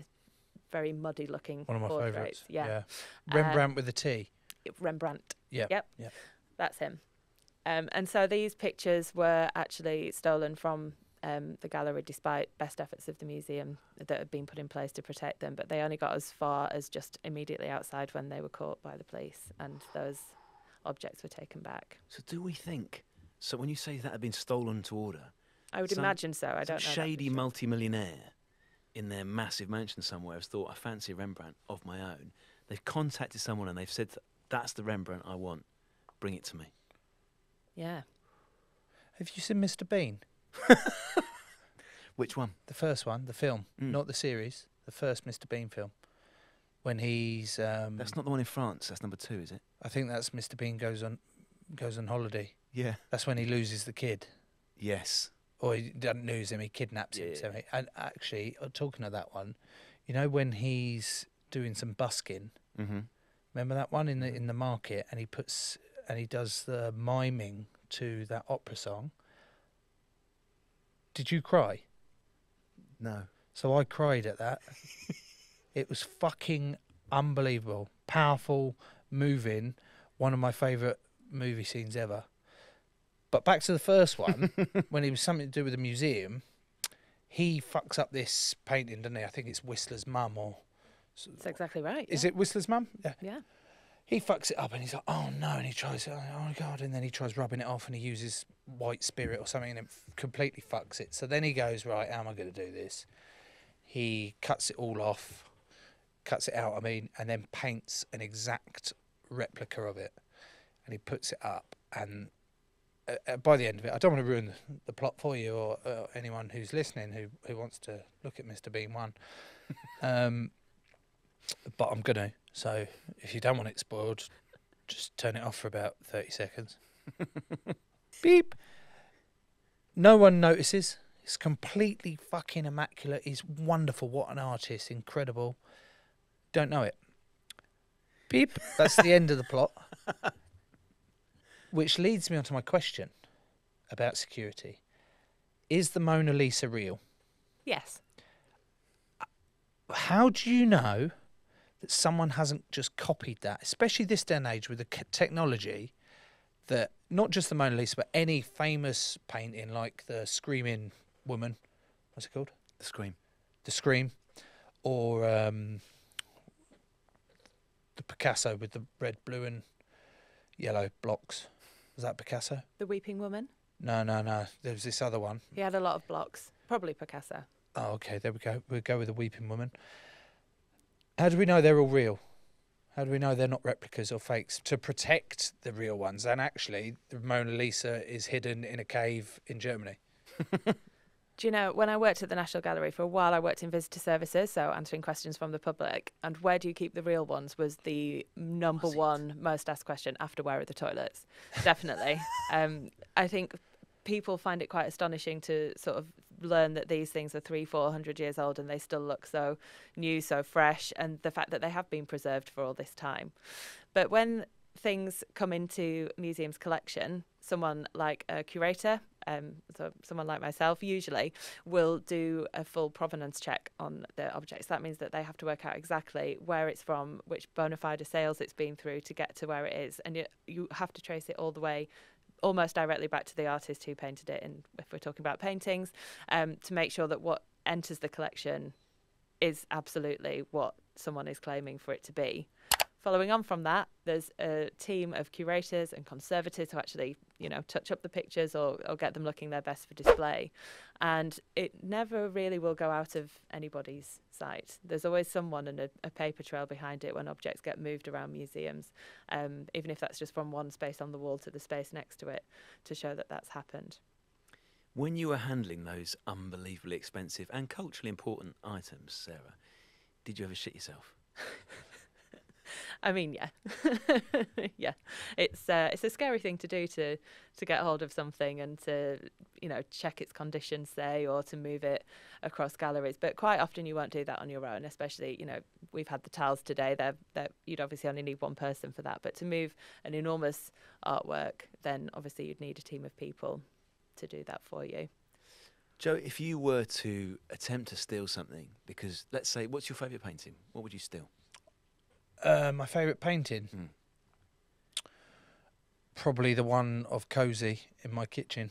very muddy looking One of my portraits. favourites. Yeah. Rembrandt with a T. Rembrandt. Yeah. Yep. Yep. That's him. Um, and so these pictures were actually stolen from um, the gallery despite best efforts of the museum that had been put in place to protect them. But they only got as far as just immediately outside when they were caught by the police and those objects were taken back. So do we think? So when you say that had been stolen to order, I would Some- imagine so. I don't know. shady sure. multimillionaire in their massive mansion somewhere has thought, I fancy a Rembrandt of my own. They've contacted someone and they've said, that's the Rembrandt I want. Bring it to me. Yeah. Have you seen Mr. Bean? Which one? The first one, the film, Mm. not the series. The first Mr. Bean film. When he's, um, That's not the one in France. That's number two, is it? I think that's Mr. Bean goes on, goes on holiday. Yeah. That's when he loses the kid, Yes. or he doesn't lose him. He kidnaps him. Yeah. So he, and actually, uh, talking of that one, you know when he's doing some busking. Mm-hmm. Remember that one in the in the market, and he puts and he does the miming to that opera song. Did you cry? No. So I cried at that. it was fucking unbelievable, powerful, moving. One of my favourite movie scenes ever. But back to the first one, when it was something to do with the museum, he fucks up this painting, doesn't he? I think it's Whistler's mum, or That's exactly right. is yeah. it Whistler's mum? Yeah. Yeah. He fucks it up and he's like, oh no, and he tries, oh my god, and then he tries rubbing it off and he uses white spirit or something and it f- completely fucks it. So then he goes, right, how am I going to do this? He cuts it all off, cuts it out, I mean, and then paints an exact replica of it and he puts it up. And uh, uh, by the end of it, I don't want to ruin the, the plot for you or uh, anyone who's listening who, who wants to look at Mr. Bean 1. um, but I'm going to. So if you don't want it spoiled, just turn it off for about 30 seconds. Beep. No one notices. It's completely fucking immaculate. He's wonderful. What an artist. Incredible. Don't know it. Beep. That's the end of the plot. Which leads me on to my question about security. Is the Mona Lisa real? Yes. how do you know that someone hasn't just copied that, especially this day and age with the technology that not just the Mona Lisa, but any famous painting like the Screaming Woman, what's it called? The Scream. The Scream, or um, the Picasso with the red, blue, and yellow blocks. Was that Picasso? The Weeping Woman. No, no, no. There was this other one. He had a lot of blocks. Probably Picasso. Oh, okay. There we go. We'll go with the Weeping Woman. How do we know they're all real? How do we know they're not replicas or fakes? To protect the real ones, and actually, the Mona Lisa is hidden in a cave in Germany. Do you know, when I worked at the National Gallery for a while, I worked in visitor services, so answering questions from the public. And where do you keep the real ones was the number Was one most asked question after where are the toilets? Definitely. um, I think people find it quite astonishing to sort of learn that these things are three, four hundred years old and they still look so new, so fresh, and the fact that they have been preserved for all this time. But when things come into museum's collection, someone like a curator, um, so someone like myself, usually will do a full provenance check on the objects. That means that they have to work out exactly where it's from, which bona fide sales it's been through to get to where it is, and you you have to trace it all the way. Almost directly back to the artist who painted it, and if we're talking about paintings, um, to make sure that what enters the collection is absolutely what someone is claiming for it to be. Following on from that, there's a team of curators and conservators who actually, you know, touch up the pictures or, or get them looking their best for display. And it never really will go out of anybody's sight. There's always someone and a, a paper trail behind it when objects get moved around museums, um, even if that's just from one space on the wall to the space next to it, to show that that's happened. When you were handling those unbelievably expensive and culturally important items, Sarah, did you ever shit yourself? I mean, yeah, yeah. It's uh, it's a scary thing to do to to get hold of something and to you know check its condition, say, or to move it across galleries. But quite often you won't do that on your own. Especially, you know, we've had the tiles today. They're, they're you'd obviously only need one person for that. But to move an enormous artwork, then obviously you'd need a team of people to do that for you. Joe, if you were to attempt to steal something, because let's say, what's your favourite painting? What would you steal? Uh, my favourite painting, Mm. probably the one of Cozy in my kitchen.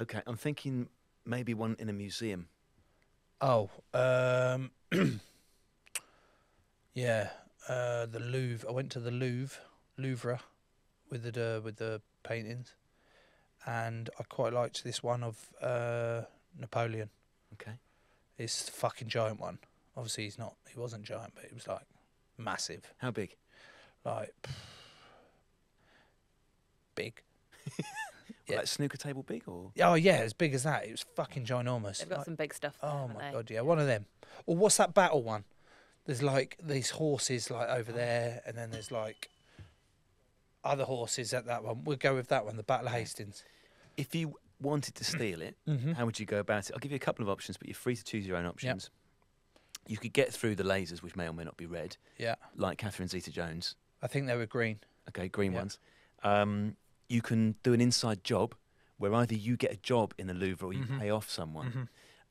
Okay, I'm thinking maybe one in a museum. Oh, um, yeah, uh, the Louvre. I went to the Louvre, Louvre, with the uh, with the paintings, and I quite liked this one of uh, Napoleon. Okay. It's fucking giant one. Obviously, he's not. He wasn't giant, but he was like massive, How big? like big. Yeah. Yeah. Like snooker table big or? Oh yeah, as big as that. It was fucking ginormous. They've got Like- some big stuff. there, Oh my they? god, yeah, one of them. Or what's that battle one? There's like these horses like over there, and then there's like other horses at that one. We'll go with that one, the Battle of Hastings. If you wanted to steal it, Mm-hmm. how would you go about it? I'll give you a couple of options, but you're free to choose your own options. You could get through the lasers, which may or may not be red, Yeah, like Catherine Zeta-Jones. I think they were green. Okay, green Yeah. ones. Um, you can do an inside job where either you get a job in the Louvre or you Mhm. pay off someone,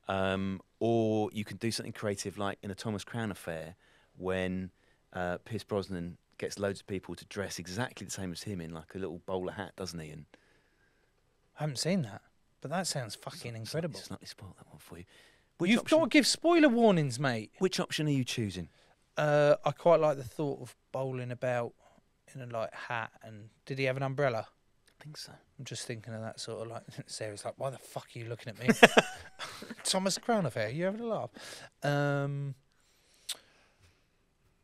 Mhm. um, or you can do something creative like in a Thomas Crown affair when uh, Pierce Brosnan gets loads of people to dress exactly the same as him in like a little bowler hat, doesn't he? And I haven't seen that, but that sounds fucking incredible. Slightly spoiled that one for you. Which You've option, got to give spoiler warnings, mate. which option are you choosing? Uh, I quite like the thought of bowling about in a like hat. And did he have an umbrella? I think so. I'm just thinking of that sort of like Sarah's like, why the fuck are you looking at me? Thomas Crown affair. You having a laugh? Um,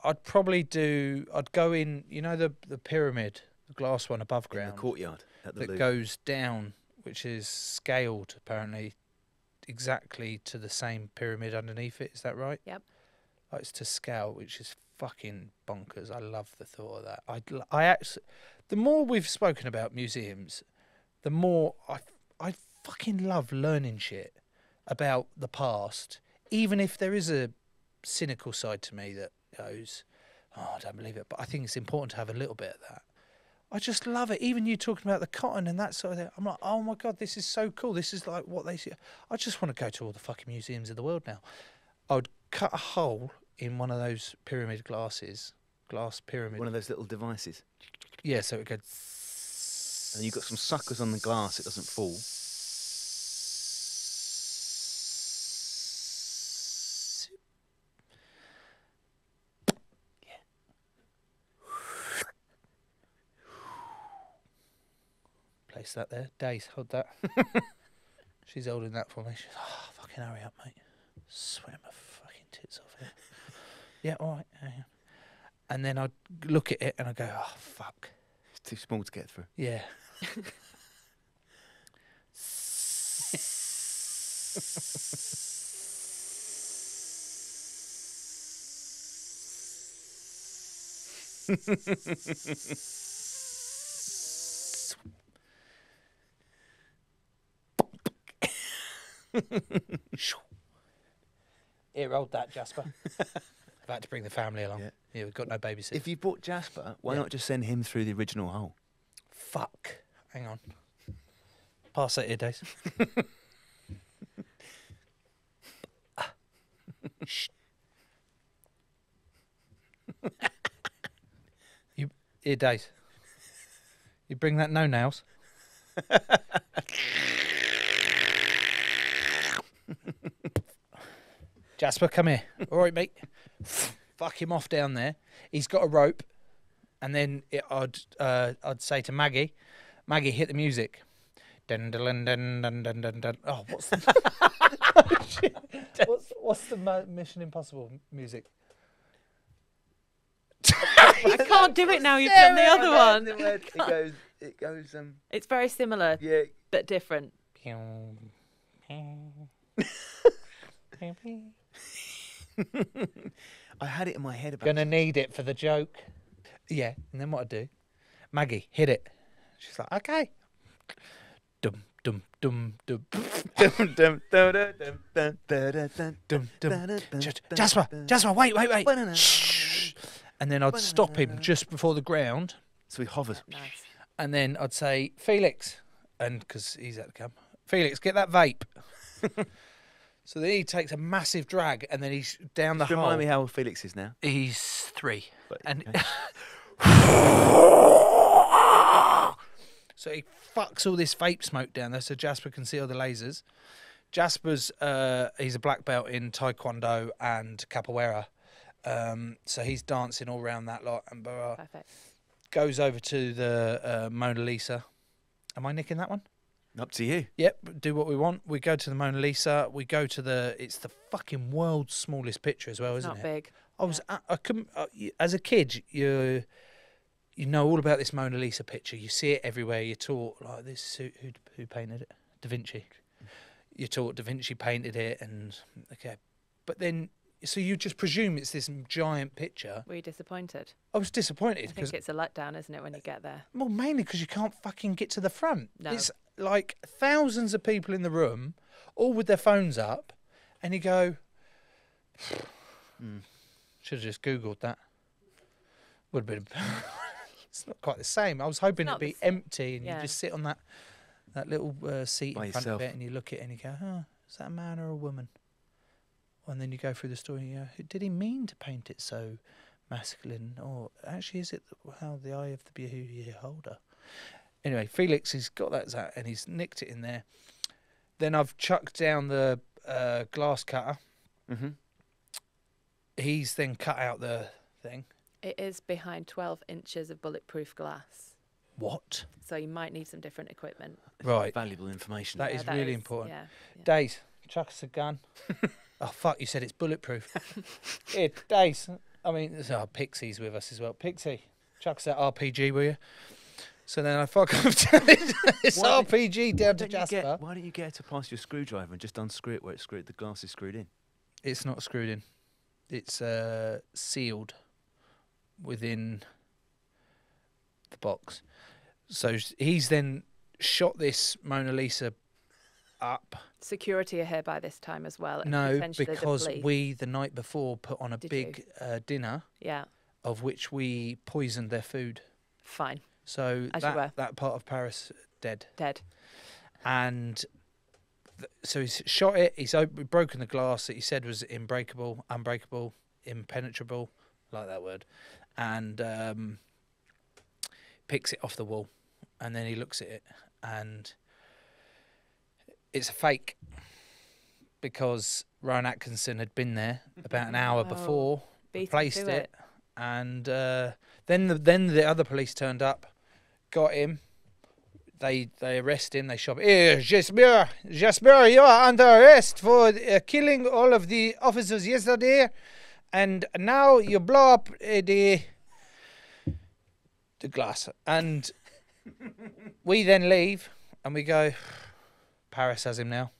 I'd probably do. I'd go in. You know the the pyramid, the glass one above ground the courtyard at the that Louvre. goes down, which is scaled apparently exactly to the same pyramid underneath it. Is that right? Yep. Like it's to scale, which is fucking bonkers. I love the thought of that. I I actually, the more we've spoken about museums, the more I I fucking love learning shit about the past, even if there is a cynical side to me that goes, oh, I don't believe it. But I think it's important to have a little bit of that. I just love it. Even you talking about the cotton and that sort of thing. I'm like, oh my god, this is so cool. This is like what they see. I just want to go to all the fucking museums of the world now. I would cut a hole in one of those pyramid glasses, glass pyramid. One of those little devices. yeah, so it goes. And you've got some suckers on the glass, it doesn't fall. That there. Dace, hold that. She's holding that for me. She's oh, fucking hurry up, mate. Sweat my fucking tits off here. yeah, all right. Hang on. And then I'd look at it and I'd go, oh, fuck. It's too small to get through. Yeah. Here, hold that, Jasper. I've had to bring the family along. Yeah. Yeah, we've got no babysitter. If you brought Jasper, why Yeah. not just send him through the original hole? Fuck. Hang on. Pass that here, Days. Shh. you, here, Days. You bring that no nails. Jasper, come here. All right, mate. Fuck him off down there. He's got a rope, and then it, I'd uh, I'd say to Maggie, Maggie, hit the music. Dun, dun, dun, dun, dun, dun, dun. Oh, what's the Oh, shit. what's, what's the Mo- Mission Impossible music? I can't do it now. You've done the other one. It goes. It goes. Um. It's very similar Yeah. but different. I had it in my head about. Gonna need it for the joke. Yeah, and then what I do? Maggie, hit it. She's like, okay. Dum dum dum dum Dum, dum, dum, dum, dum, dum, dum, dum, dum dum. dum, dum, Jas- dum, Jasper. Jasper, wait, wait, wait. Shh. And then I'd stop him just before the ground, So he hovers. Nice. and then I'd say, Felix, and because he's at the camp, Felix, get that vape. so then he takes a massive drag, and then he's down the Just hole. remind me how old Felix is now. He's three. But, And okay. so he fucks all this vape smoke down there so Jasper can see all the lasers. Jasper's uh, he's a black belt in Taekwondo and Capoeira. Um, so he's dancing all around that lot and uh, Perfect. goes over to the uh, Mona Lisa. Am I nicking that one? Up to you. Yep, do what we want. We go to the Mona Lisa. We go to the. It's the fucking world's smallest picture as well, It's isn't not it? big. I was I, I couldn't, uh, as a kid you you know all about this Mona Lisa picture. You see it everywhere. You're taught like this. Who who, who painted it? Da Vinci. You're taught Da Vinci painted it, and okay, but then so you just presume it's this giant picture. Were you disappointed? I was I disappointed think because it's a letdown, isn't it, when you get there? well, mainly because you can't fucking get to the front. No. It's like thousands of people in the room, all with their phones up, and you go. Mm. Should have just googled that. Would have been. it's not quite the same. I was hoping Not it'd be empty and Yeah. you just sit on that that little uh, seat By in front yourself. of it and you look at it and you go, "Huh, is that a man or a woman?" And then you go through the story. and you go, did he mean to paint it so masculine, or actually is it th- how the eye of the beholder? Anyway, Felix has got that za- and he's nicked it in there. Then I've chucked down the uh, glass cutter. Mm-hmm. He's then cut out the thing. It is behind 12 inches of bulletproof glass. What? So you might need some different equipment. Right. Valuable information. That Yeah, is really important. Yeah. yeah. Days, chuck us a gun. oh fuck! You said it's bulletproof. Here, Days. I mean, there's our Pixie's with us as well. Pixie, chuck us that RPG, will you? So then I fuck off to this, this Why don't- RPG down to you Jasper. get, why don't you get her to pass your screwdriver and just unscrew it where it's screwed? The glass is screwed in. It's not screwed in. It's uh, sealed within the box. So he's then shot this Mona Lisa up. Security are here by this time as well. No, potentially the because we the night before put on a Did big uh, dinner Yeah, of which we poisoned their food. fine. So As that that part of Paris dead. Dead. and th- so he's shot it. He's op- broken the glass that he said was unbreakable, unbreakable, impenetrable, like that word, and um, picks it off the wall, and then he looks at it, and it's a fake because Rowan Atkinson had been there about an hour Oh, before, replaced to it, and uh, then the, then the other police turned up, got him. They they arrest him. They shop. Here, Jasper, Jasper, you are under arrest for uh, killing all of the officers yesterday, and now you blow up uh, the the glass. And we then leave, and we go. Paris has him now.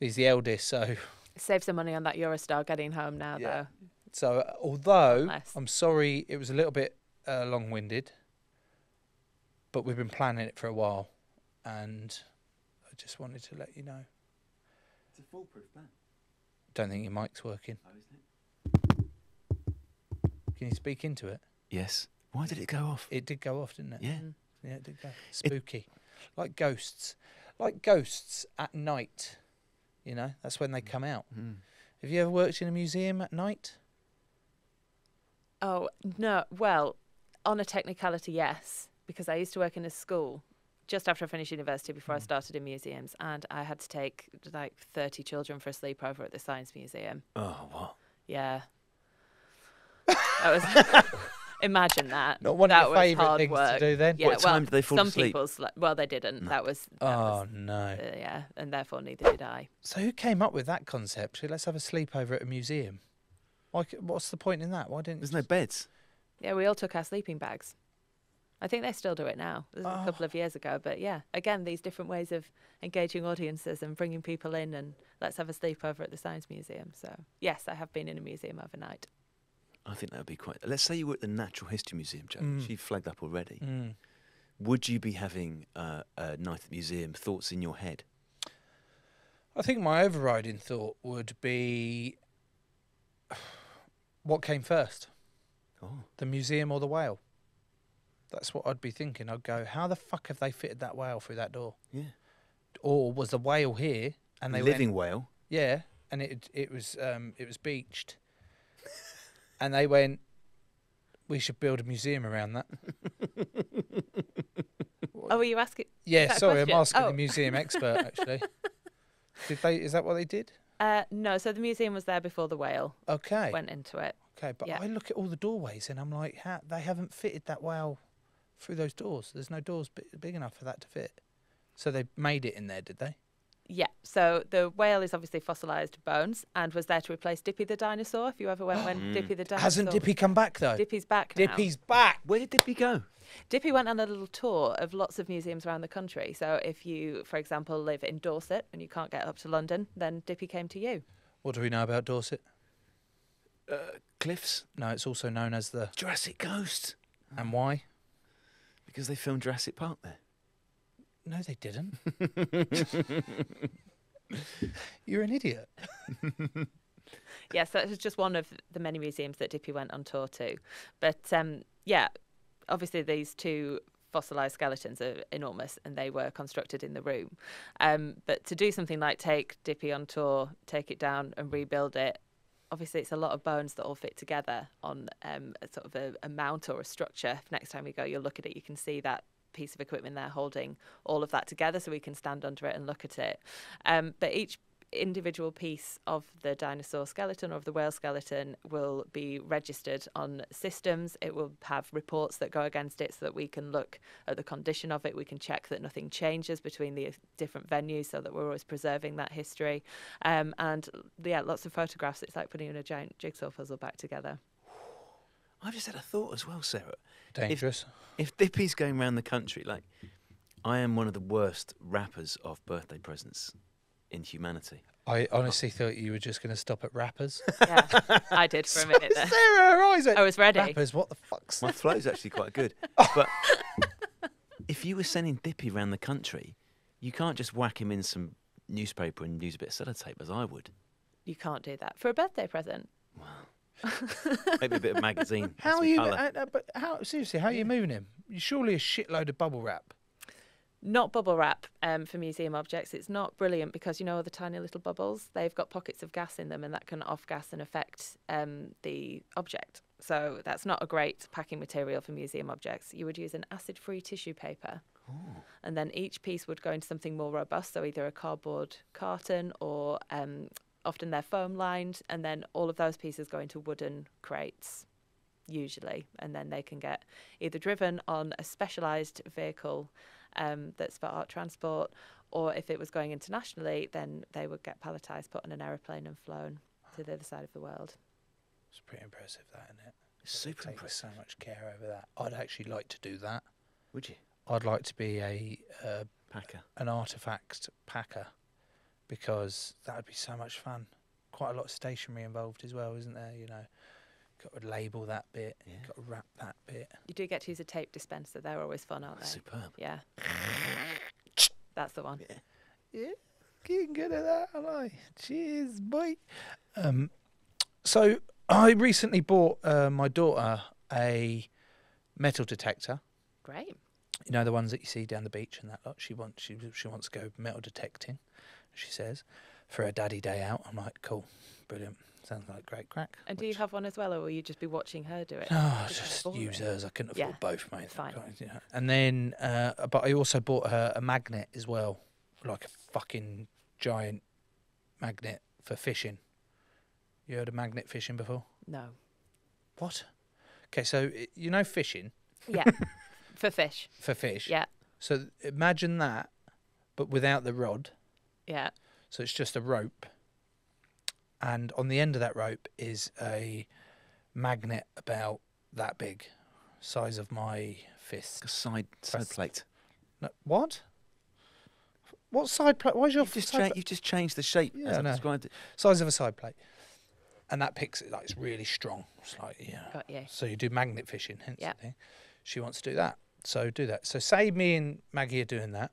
He's the eldest, so Save some money on that Eurostar getting home now, Yeah. though. So, although Nice. I'm sorry it was a little bit uh, long winded, but we've been planning it for a while and I just wanted to let you know. It's a foolproof plan. Don't think your mic's working. Oh, isn't it? Can you speak into it? Yes. Why did it go off? It did go off, didn't it? Yeah. Mm. Yeah, it did go. Spooky. like ghosts. Like ghosts at night. You know, that's when they come out. Mm. Have you ever worked in a museum at night? Oh, no. Well, on a technicality, yes, because I used to work in a school just after I finished university before I Mm. started in museums, and I had to take like 30 children for a sleepover at the Science Museum. Oh, what? Yeah. That was. imagine that. Not one that of your favourite things work. to do then? Yeah, What well, time did they fall some asleep? people slept. Well, they didn't. No. That was. That Oh, was no. uh, yeah, and therefore neither did I. So who came up with that concept? Let's have a sleepover at a museum. Why, what's the point in that? Why didn't There's no beds. Yeah, we all took our sleeping bags. I think they still do it now. This is a couple Oh. of years ago, but yeah, again, these different ways of engaging audiences and bringing people in, and let's have a sleepover at the Science Museum. So yes, I have been in a museum overnight. I think that would be quite. Let's say you were at the Natural History Museum, Joe. Mm. She flagged up already. Mm. Would you be having uh, a night at the museum thoughts in your head? I think my overriding thought would be what came first, Oh, the museum or the whale? That's what I'd be thinking. I'd go, how the fuck have they fitted that whale through that door? yeah. Or was the whale here and they living went, whale. yeah, and it it was um, it was beached, and they went, we should build a museum around that. Oh, were you asking? Yeah, sorry, I'm asking Oh. the museum expert actually. Did they? Is that what they did? Uh, no, so the museum was there before the whale Okay, went into it. okay, but yeah. I look at all the doorways and I'm like, ha- they haven't fitted that whale through those doors. There's no doors bi- big enough for that to fit. So they made it in there, did they? Yeah, so the whale is obviously fossilised bones and was there to replace Dippy the dinosaur. If you ever went when Mm. Dippy the dinosaur Hasn't Dippy come back though? Dippy's back now. Dippy's back. Where did Dippy go? Dippy went on a little tour of lots of museums around the country. So if you, for example, live in Dorset and you can't get up to London, then Dippy came to you. What do we know about Dorset? Uh, Cliffs. No, it's also known as the Jurassic Coast. and why? Because they filmed Jurassic Park there. No, they didn't. You're an idiot. Yes, that was just one of the many museums that Dippy went on tour to. But um, yeah, obviously these two fossilized skeletons are enormous and they were constructed in the room. Um, but to do something like take Dippy on tour, take it down and rebuild it, obviously it's a lot of bones that all fit together on um, a sort of a, a mount or a structure. Next time we go, you'll look at it, you can see that piece of equipment there holding all of that together so we can stand under it and look at it. Um, but each individual piece of the dinosaur skeleton or of the whale skeleton will be registered on systems. It will have reports that go against it so that we can look at the condition of it. We can check that nothing changes between the different venues so that we're always preserving that history. Um, and yeah, lots of photographs. It's like putting in a giant jigsaw puzzle back together. I've just had a thought as well, Sarah. Dangerous. If Dippy's going around the country, like, I am one of the worst rappers of birthday presents in humanity. I honestly thought you were just going to stop at rappers. Yeah, I did for a minute there. Sarah, her eyes I was ready. Rappers, what the fuck's My flow's actually quite good. But if you were sending Dippy around the country, you can't just whack him in some newspaper and use a bit of sellotape as I would. You can't do that for a birthday present. Maybe a bit of magazine. How are you? colour. Uh, uh, but how seriously? How are you moving him? You surely a shitload of bubble wrap. Not bubble wrap um, for museum objects. It's not brilliant because you know all the tiny little bubbles. They've got pockets of gas in them, and that can off gas and affect um, the object. So that's not a great packing material for museum objects. You would use an acid-free tissue paper, and then each piece would go into something more robust. So either a cardboard carton or um, often they're foam lined, and then all of those pieces go into wooden crates usually, and then they can get either driven on a specialised vehicle um, that's for art transport, or if it was going internationally, then they would get palletised, put on an aeroplane, and flown to the other side of the world. It's pretty impressive, that isn't it? It's They super impressive. so much care over that. I'd actually like to do that. Would you? I'd like to be a uh, Packer. an artifact packer because that would be so much fun. Quite a lot of stationery involved as well, isn't there? You know, got to label that bit. Yeah. Got to wrap that bit. You do get to use a tape dispenser. They're always fun, aren't they? Superb. Yeah. That's the one. Yeah, getting good at that, am I? Cheers, boy. Um, so I recently bought uh, my daughter a metal detector. Great. You know the ones that you see down the beach and that lot. She wants she she wants to go metal detecting. She says for her daddy day out. I'm like, cool, brilliant. Sounds like great crack. And do you have one as well, or will you just be watching her do it? No, I It's just boring. use hers. I couldn't Yeah, afford both, mate. fine. Yeah. And then, uh, but I also bought her a magnet as well, like a fucking giant magnet for fishing. You heard of magnet fishing before? No. What? Okay, so you know fishing Yeah. For fish. for fish. Yeah. So imagine that, but without the rod. Yeah. So it's just a rope, and on the end of that rope is a magnet about that big, size of my fist. A side side That's- plate. No, what? What side plate? Why is your You've just, side cha- plate- you've just changed the shape Yeah, as I I know. described it. size of a side plate? And that picks it like it's really strong. It's like yeah. Got you. So you do magnet fishing, hence Yeah. the thing. She wants to do that, so do that. So say me and Maggie are doing that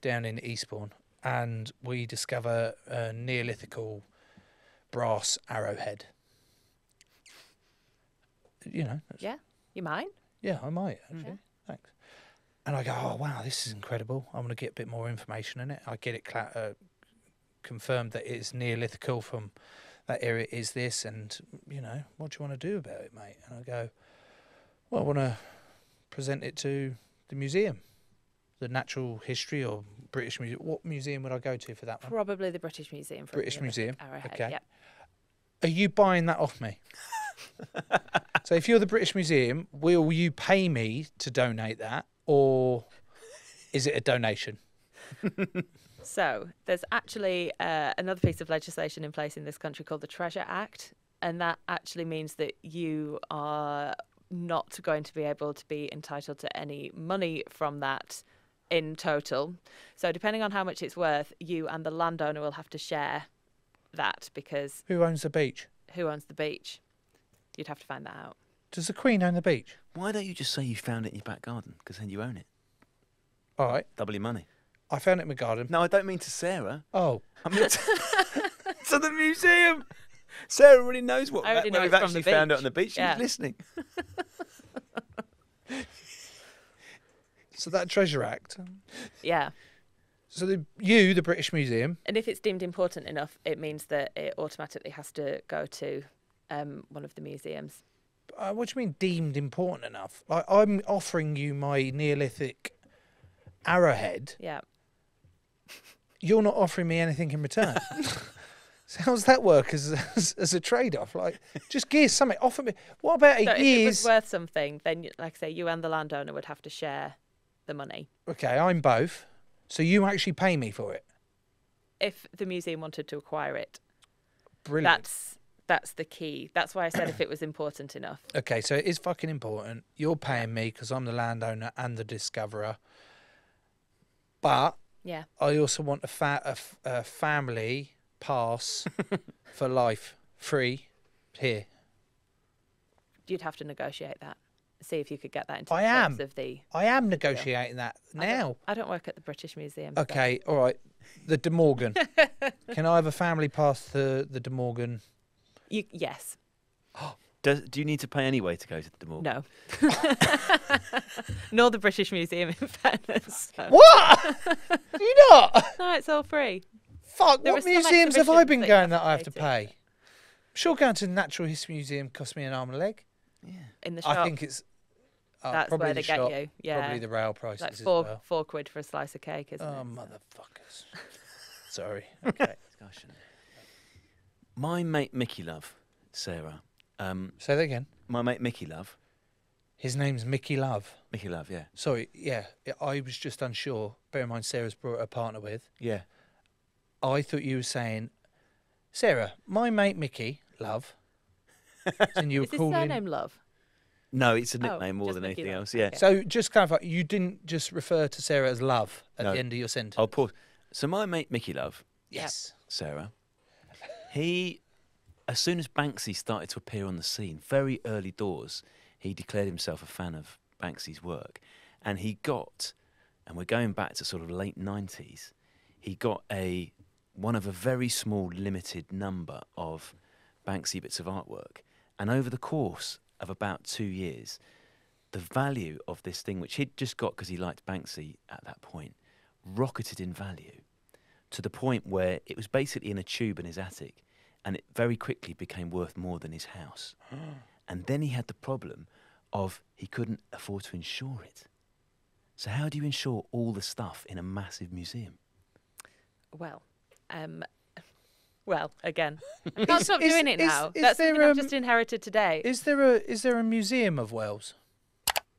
down in Eastbourne, and we discover a Neolithical brass arrowhead. You know, Yeah. You mind? Yeah, I might actually. Yeah. Thanks. And I go, oh wow, this is incredible. I want to get a bit more information in it. I get it cla- uh, confirmed that it's Neolithical from that area. Is this, and you know, what do you want to do about it, mate? And I go, well, I want to present it to the museum, the Natural History or British Museum. What museum would I go to for that one? Probably the British Museum. for British Museum, Arrowhead. okay. Yeah. Are you buying that off me? so if you're the British Museum, will you pay me to donate that, or is it a donation? So there's actually uh, another piece of legislation in place in this country called the Treasure Act, and that actually means that you are not going to be able to be entitled to any money from that in total. So depending on how much it's worth, you and the landowner will have to share that because Who owns the beach? who owns the beach? You'd have to find that out. Does the Queen own the beach? Why don't you just say you found it in your back garden? Because then you own it. All right, Double your money. I found it in my garden. No, I don't mean to Sarah. Oh, I mean to, to the museum. Sarah already knows what I already where know we've it's from actually found it beach. on the beach. She Yeah. was listening. so that Treasure Act. Yeah. So the, you, the British Museum, And if it's deemed important enough, it means that it automatically has to go to um, one of the museums. uh, what do you mean deemed important enough? Like I'm offering you my Neolithic arrowhead. Yeah. you're not offering me anything in return. so how's that work as as, as a trade off? Like, just give something. Offer me. What about So a if it year's? was worth something, then, like I say, you and the landowner would have to share the money. okay, I'm both. So you actually pay me for it. If the museum wanted to acquire it, Brilliant. that's that's the key. That's why I said if it was important enough. Okay, so it is fucking important. You're paying me because I'm the landowner and the discoverer. But Yeah. I also want a, fa- a, f- a family pass for life, free, here. You'd have to negotiate that. See if you could get that into I the terms am. of the I am negotiating that I don't- now. I don't work at the British Museum. so- Okay, all right. The De Morgan. Can I have a family pass to the De Morgan? You, yes. Does, do you need to pay anyway to go to the mall? No. Nor the British Museum, in fairness. so- What? Do you not? No, it's all free. Fuck, There what museums have I been that going have that I have pay to to. pay? Sure, going to the Natural History Museum cost me an arm and a leg. Yeah. In the shop. I think it's uh, that's probably where the they get shop, you. Yeah. probably the rail prices like as four well. four quid for a slice of cake, isn't Oh, it? Oh, motherfuckers. Sorry. Okay. Discussion. My mate Mickey Love, Sarah. Um, Say that again. my mate Mickey Love. His name's Mickey Love. Mickey Love, yeah. Sorry, yeah, I was just unsure. Bear in mind, Sarah's brought a partner with. Yeah. I thought you were saying, Sarah, my mate Mickey, love. and you were Is his calling. surname Love? No, it's a Oh, nickname more than Mickey anything Love. else. Yeah. Okay. So just kind clarify, you didn't just refer to Sarah as love at No. the end of your sentence. I'll pause. So my mate Mickey Love, yes. Sarah, he as soon as Banksy started to appear on the scene, very early doors, he declared himself a fan of Banksy's work, and he got, and we're going back to sort of late nineties, he got a one of a very small limited number of Banksy bits of artwork, and over the course of about two years, the value of this thing, which he'd just got because he liked Banksy at that point, rocketed in value to the point where it was basically in a tube in his attic and it very quickly became worth more than his house. and then he had the problem of he couldn't afford to insure it. So, how do you insure all the stuff in a massive museum? Well, um, well, again, I can't stop is- doing it is- now. is That's something I've um, just inherited today. Is there a is there a museum of Wales?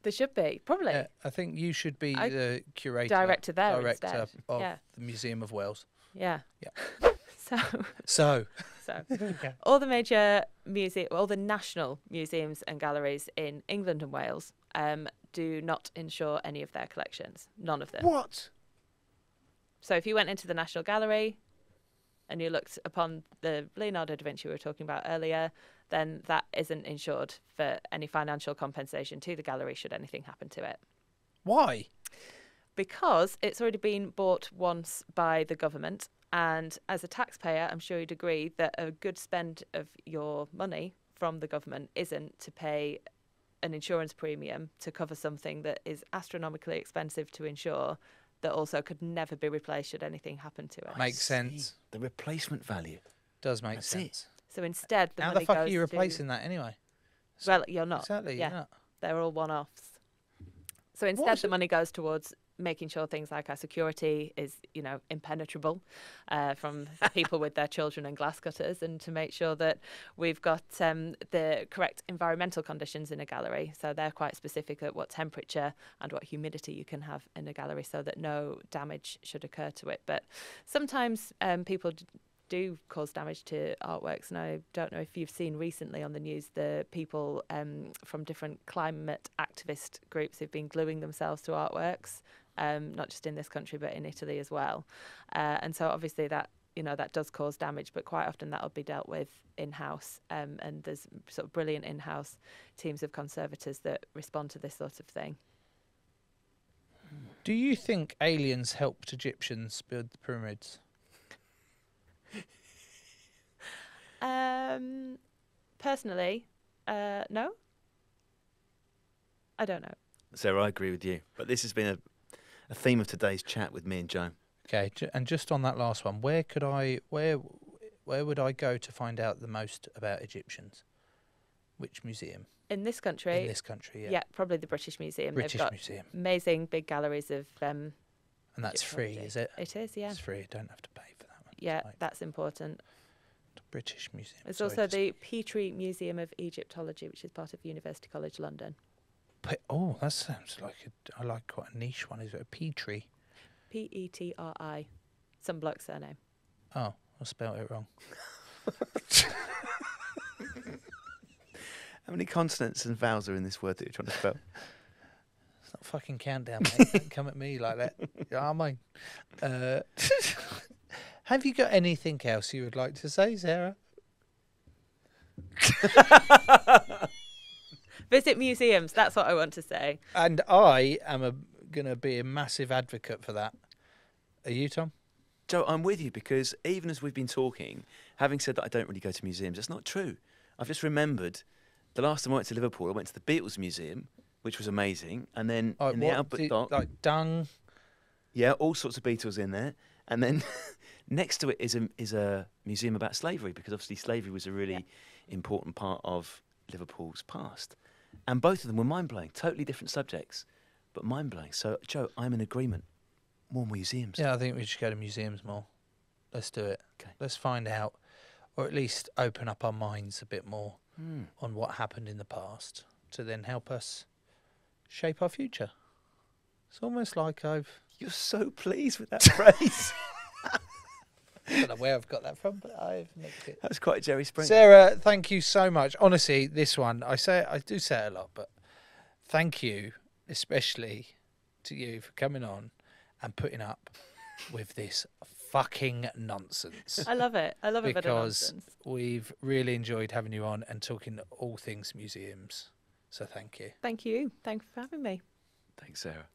there should be probably. Yeah, I think you should be I- the curator, Director there director instead. of Yeah. the Museum of Wales. Yeah. Yeah. so, So, so all the major museum, all the national museums and galleries in England and Wales um, do not insure any of their collections. None of them. what? So if you went into the National Gallery and you looked upon the Leonardo da Vinci we were talking about earlier, then that isn't insured for any financial compensation to the gallery should anything happen to it. Why? Because it's already been bought once by the government. And as a taxpayer, I'm sure you'd agree that a good spend of your money from the government isn't to pay an insurance premium to cover something that is astronomically expensive to insure that also could never be replaced should anything happen to it. I Makes sense. The replacement value. Does make That's it. sense. So instead, the How money the fuck goes are you to- replacing that anyway? Well, you're not. Exactly. yeah. you're not. They're all one-offs. So instead, the it- money goes towards making sure things like our security is, you know, impenetrable uh, from people with their children and glass cutters, and to make sure that we've got um, the correct environmental conditions in a gallery. So they're quite specific at what temperature and what humidity you can have in a gallery, so that no damage should occur to it. But sometimes um, people d- do cause damage to artworks. And I don't know if you've seen recently on the news the people um, from different climate activist groups who've been gluing themselves to artworks, um, not just in this country but in Italy as well. Uh, and so obviously that you know that does cause damage, but quite often that'll be dealt with in house. Um, and there's sort of brilliant in house teams of conservators that respond to this sort of thing. Do you think aliens helped Egyptians build the pyramids? Um, personally, uh, no. I don't know. Sarah, I agree with you. But this has been a, a theme of today's chat with me and Joe. Okay, and just on that last one, where could I where where would I go to find out the most about Egyptians? Which museum In this country, in this country? yeah. Yeah, probably the British Museum. British They've got Museum, amazing big galleries of. Um, and that's free, is it? it is, yeah, It's free. I don't have to pay for that one. yeah, Right. that's important. The British Museum. There's Sorry, also just- the Petrie Museum of Egyptology, which is part of University College London. Pe- oh, that sounds like a, I like quite a niche one. Is it a Petrie? P E T R I, some bloke's surname. Oh, I spelled it wrong. How many consonants and vowels are in this word that you're trying to spell? It's not fucking countdown, mate. Don't come at me like that. You know I mean? Uh, have you got anything else you would like to say, Sarah? Visit museums. That's what I want to say. And I am gonna be a massive advocate for that. Are you, Tom? Joe, I'm with you because even as we've been talking, having said that I don't really go to museums, it's not true. I've just remembered the last time I went to Liverpool, I went to the Beatles Museum, which was amazing, and then Like in the what Albert do- Dock, like dung. yeah, all sorts of Beatles in there, and then next to it is a is a museum about slavery because obviously slavery was a really important part of Liverpool's past, and both of them were mind blowing, totally different subjects, but mind blowing. So, Joe, I'm in agreement. More museums. Yeah, I think we should go to museums more. Let's do it. Okay. Let's find out, or at least open up our minds a bit more Hmm. on what happened in the past to then help us shape our future. It's almost like I've You're so pleased with that phrase. I don't know where I've got that from, but I've nicked it. That's was quite Jerry Springer. Sarah, thank you so much. Honestly, this one I say I do say it a lot, but thank you especially to you for coming on and putting up with this fucking nonsense. I love it. I love a bit of because nonsense. we've really enjoyed having you on and talking all things museums. So thank you. Thank you. Thanks for having me. Thanks, Sarah.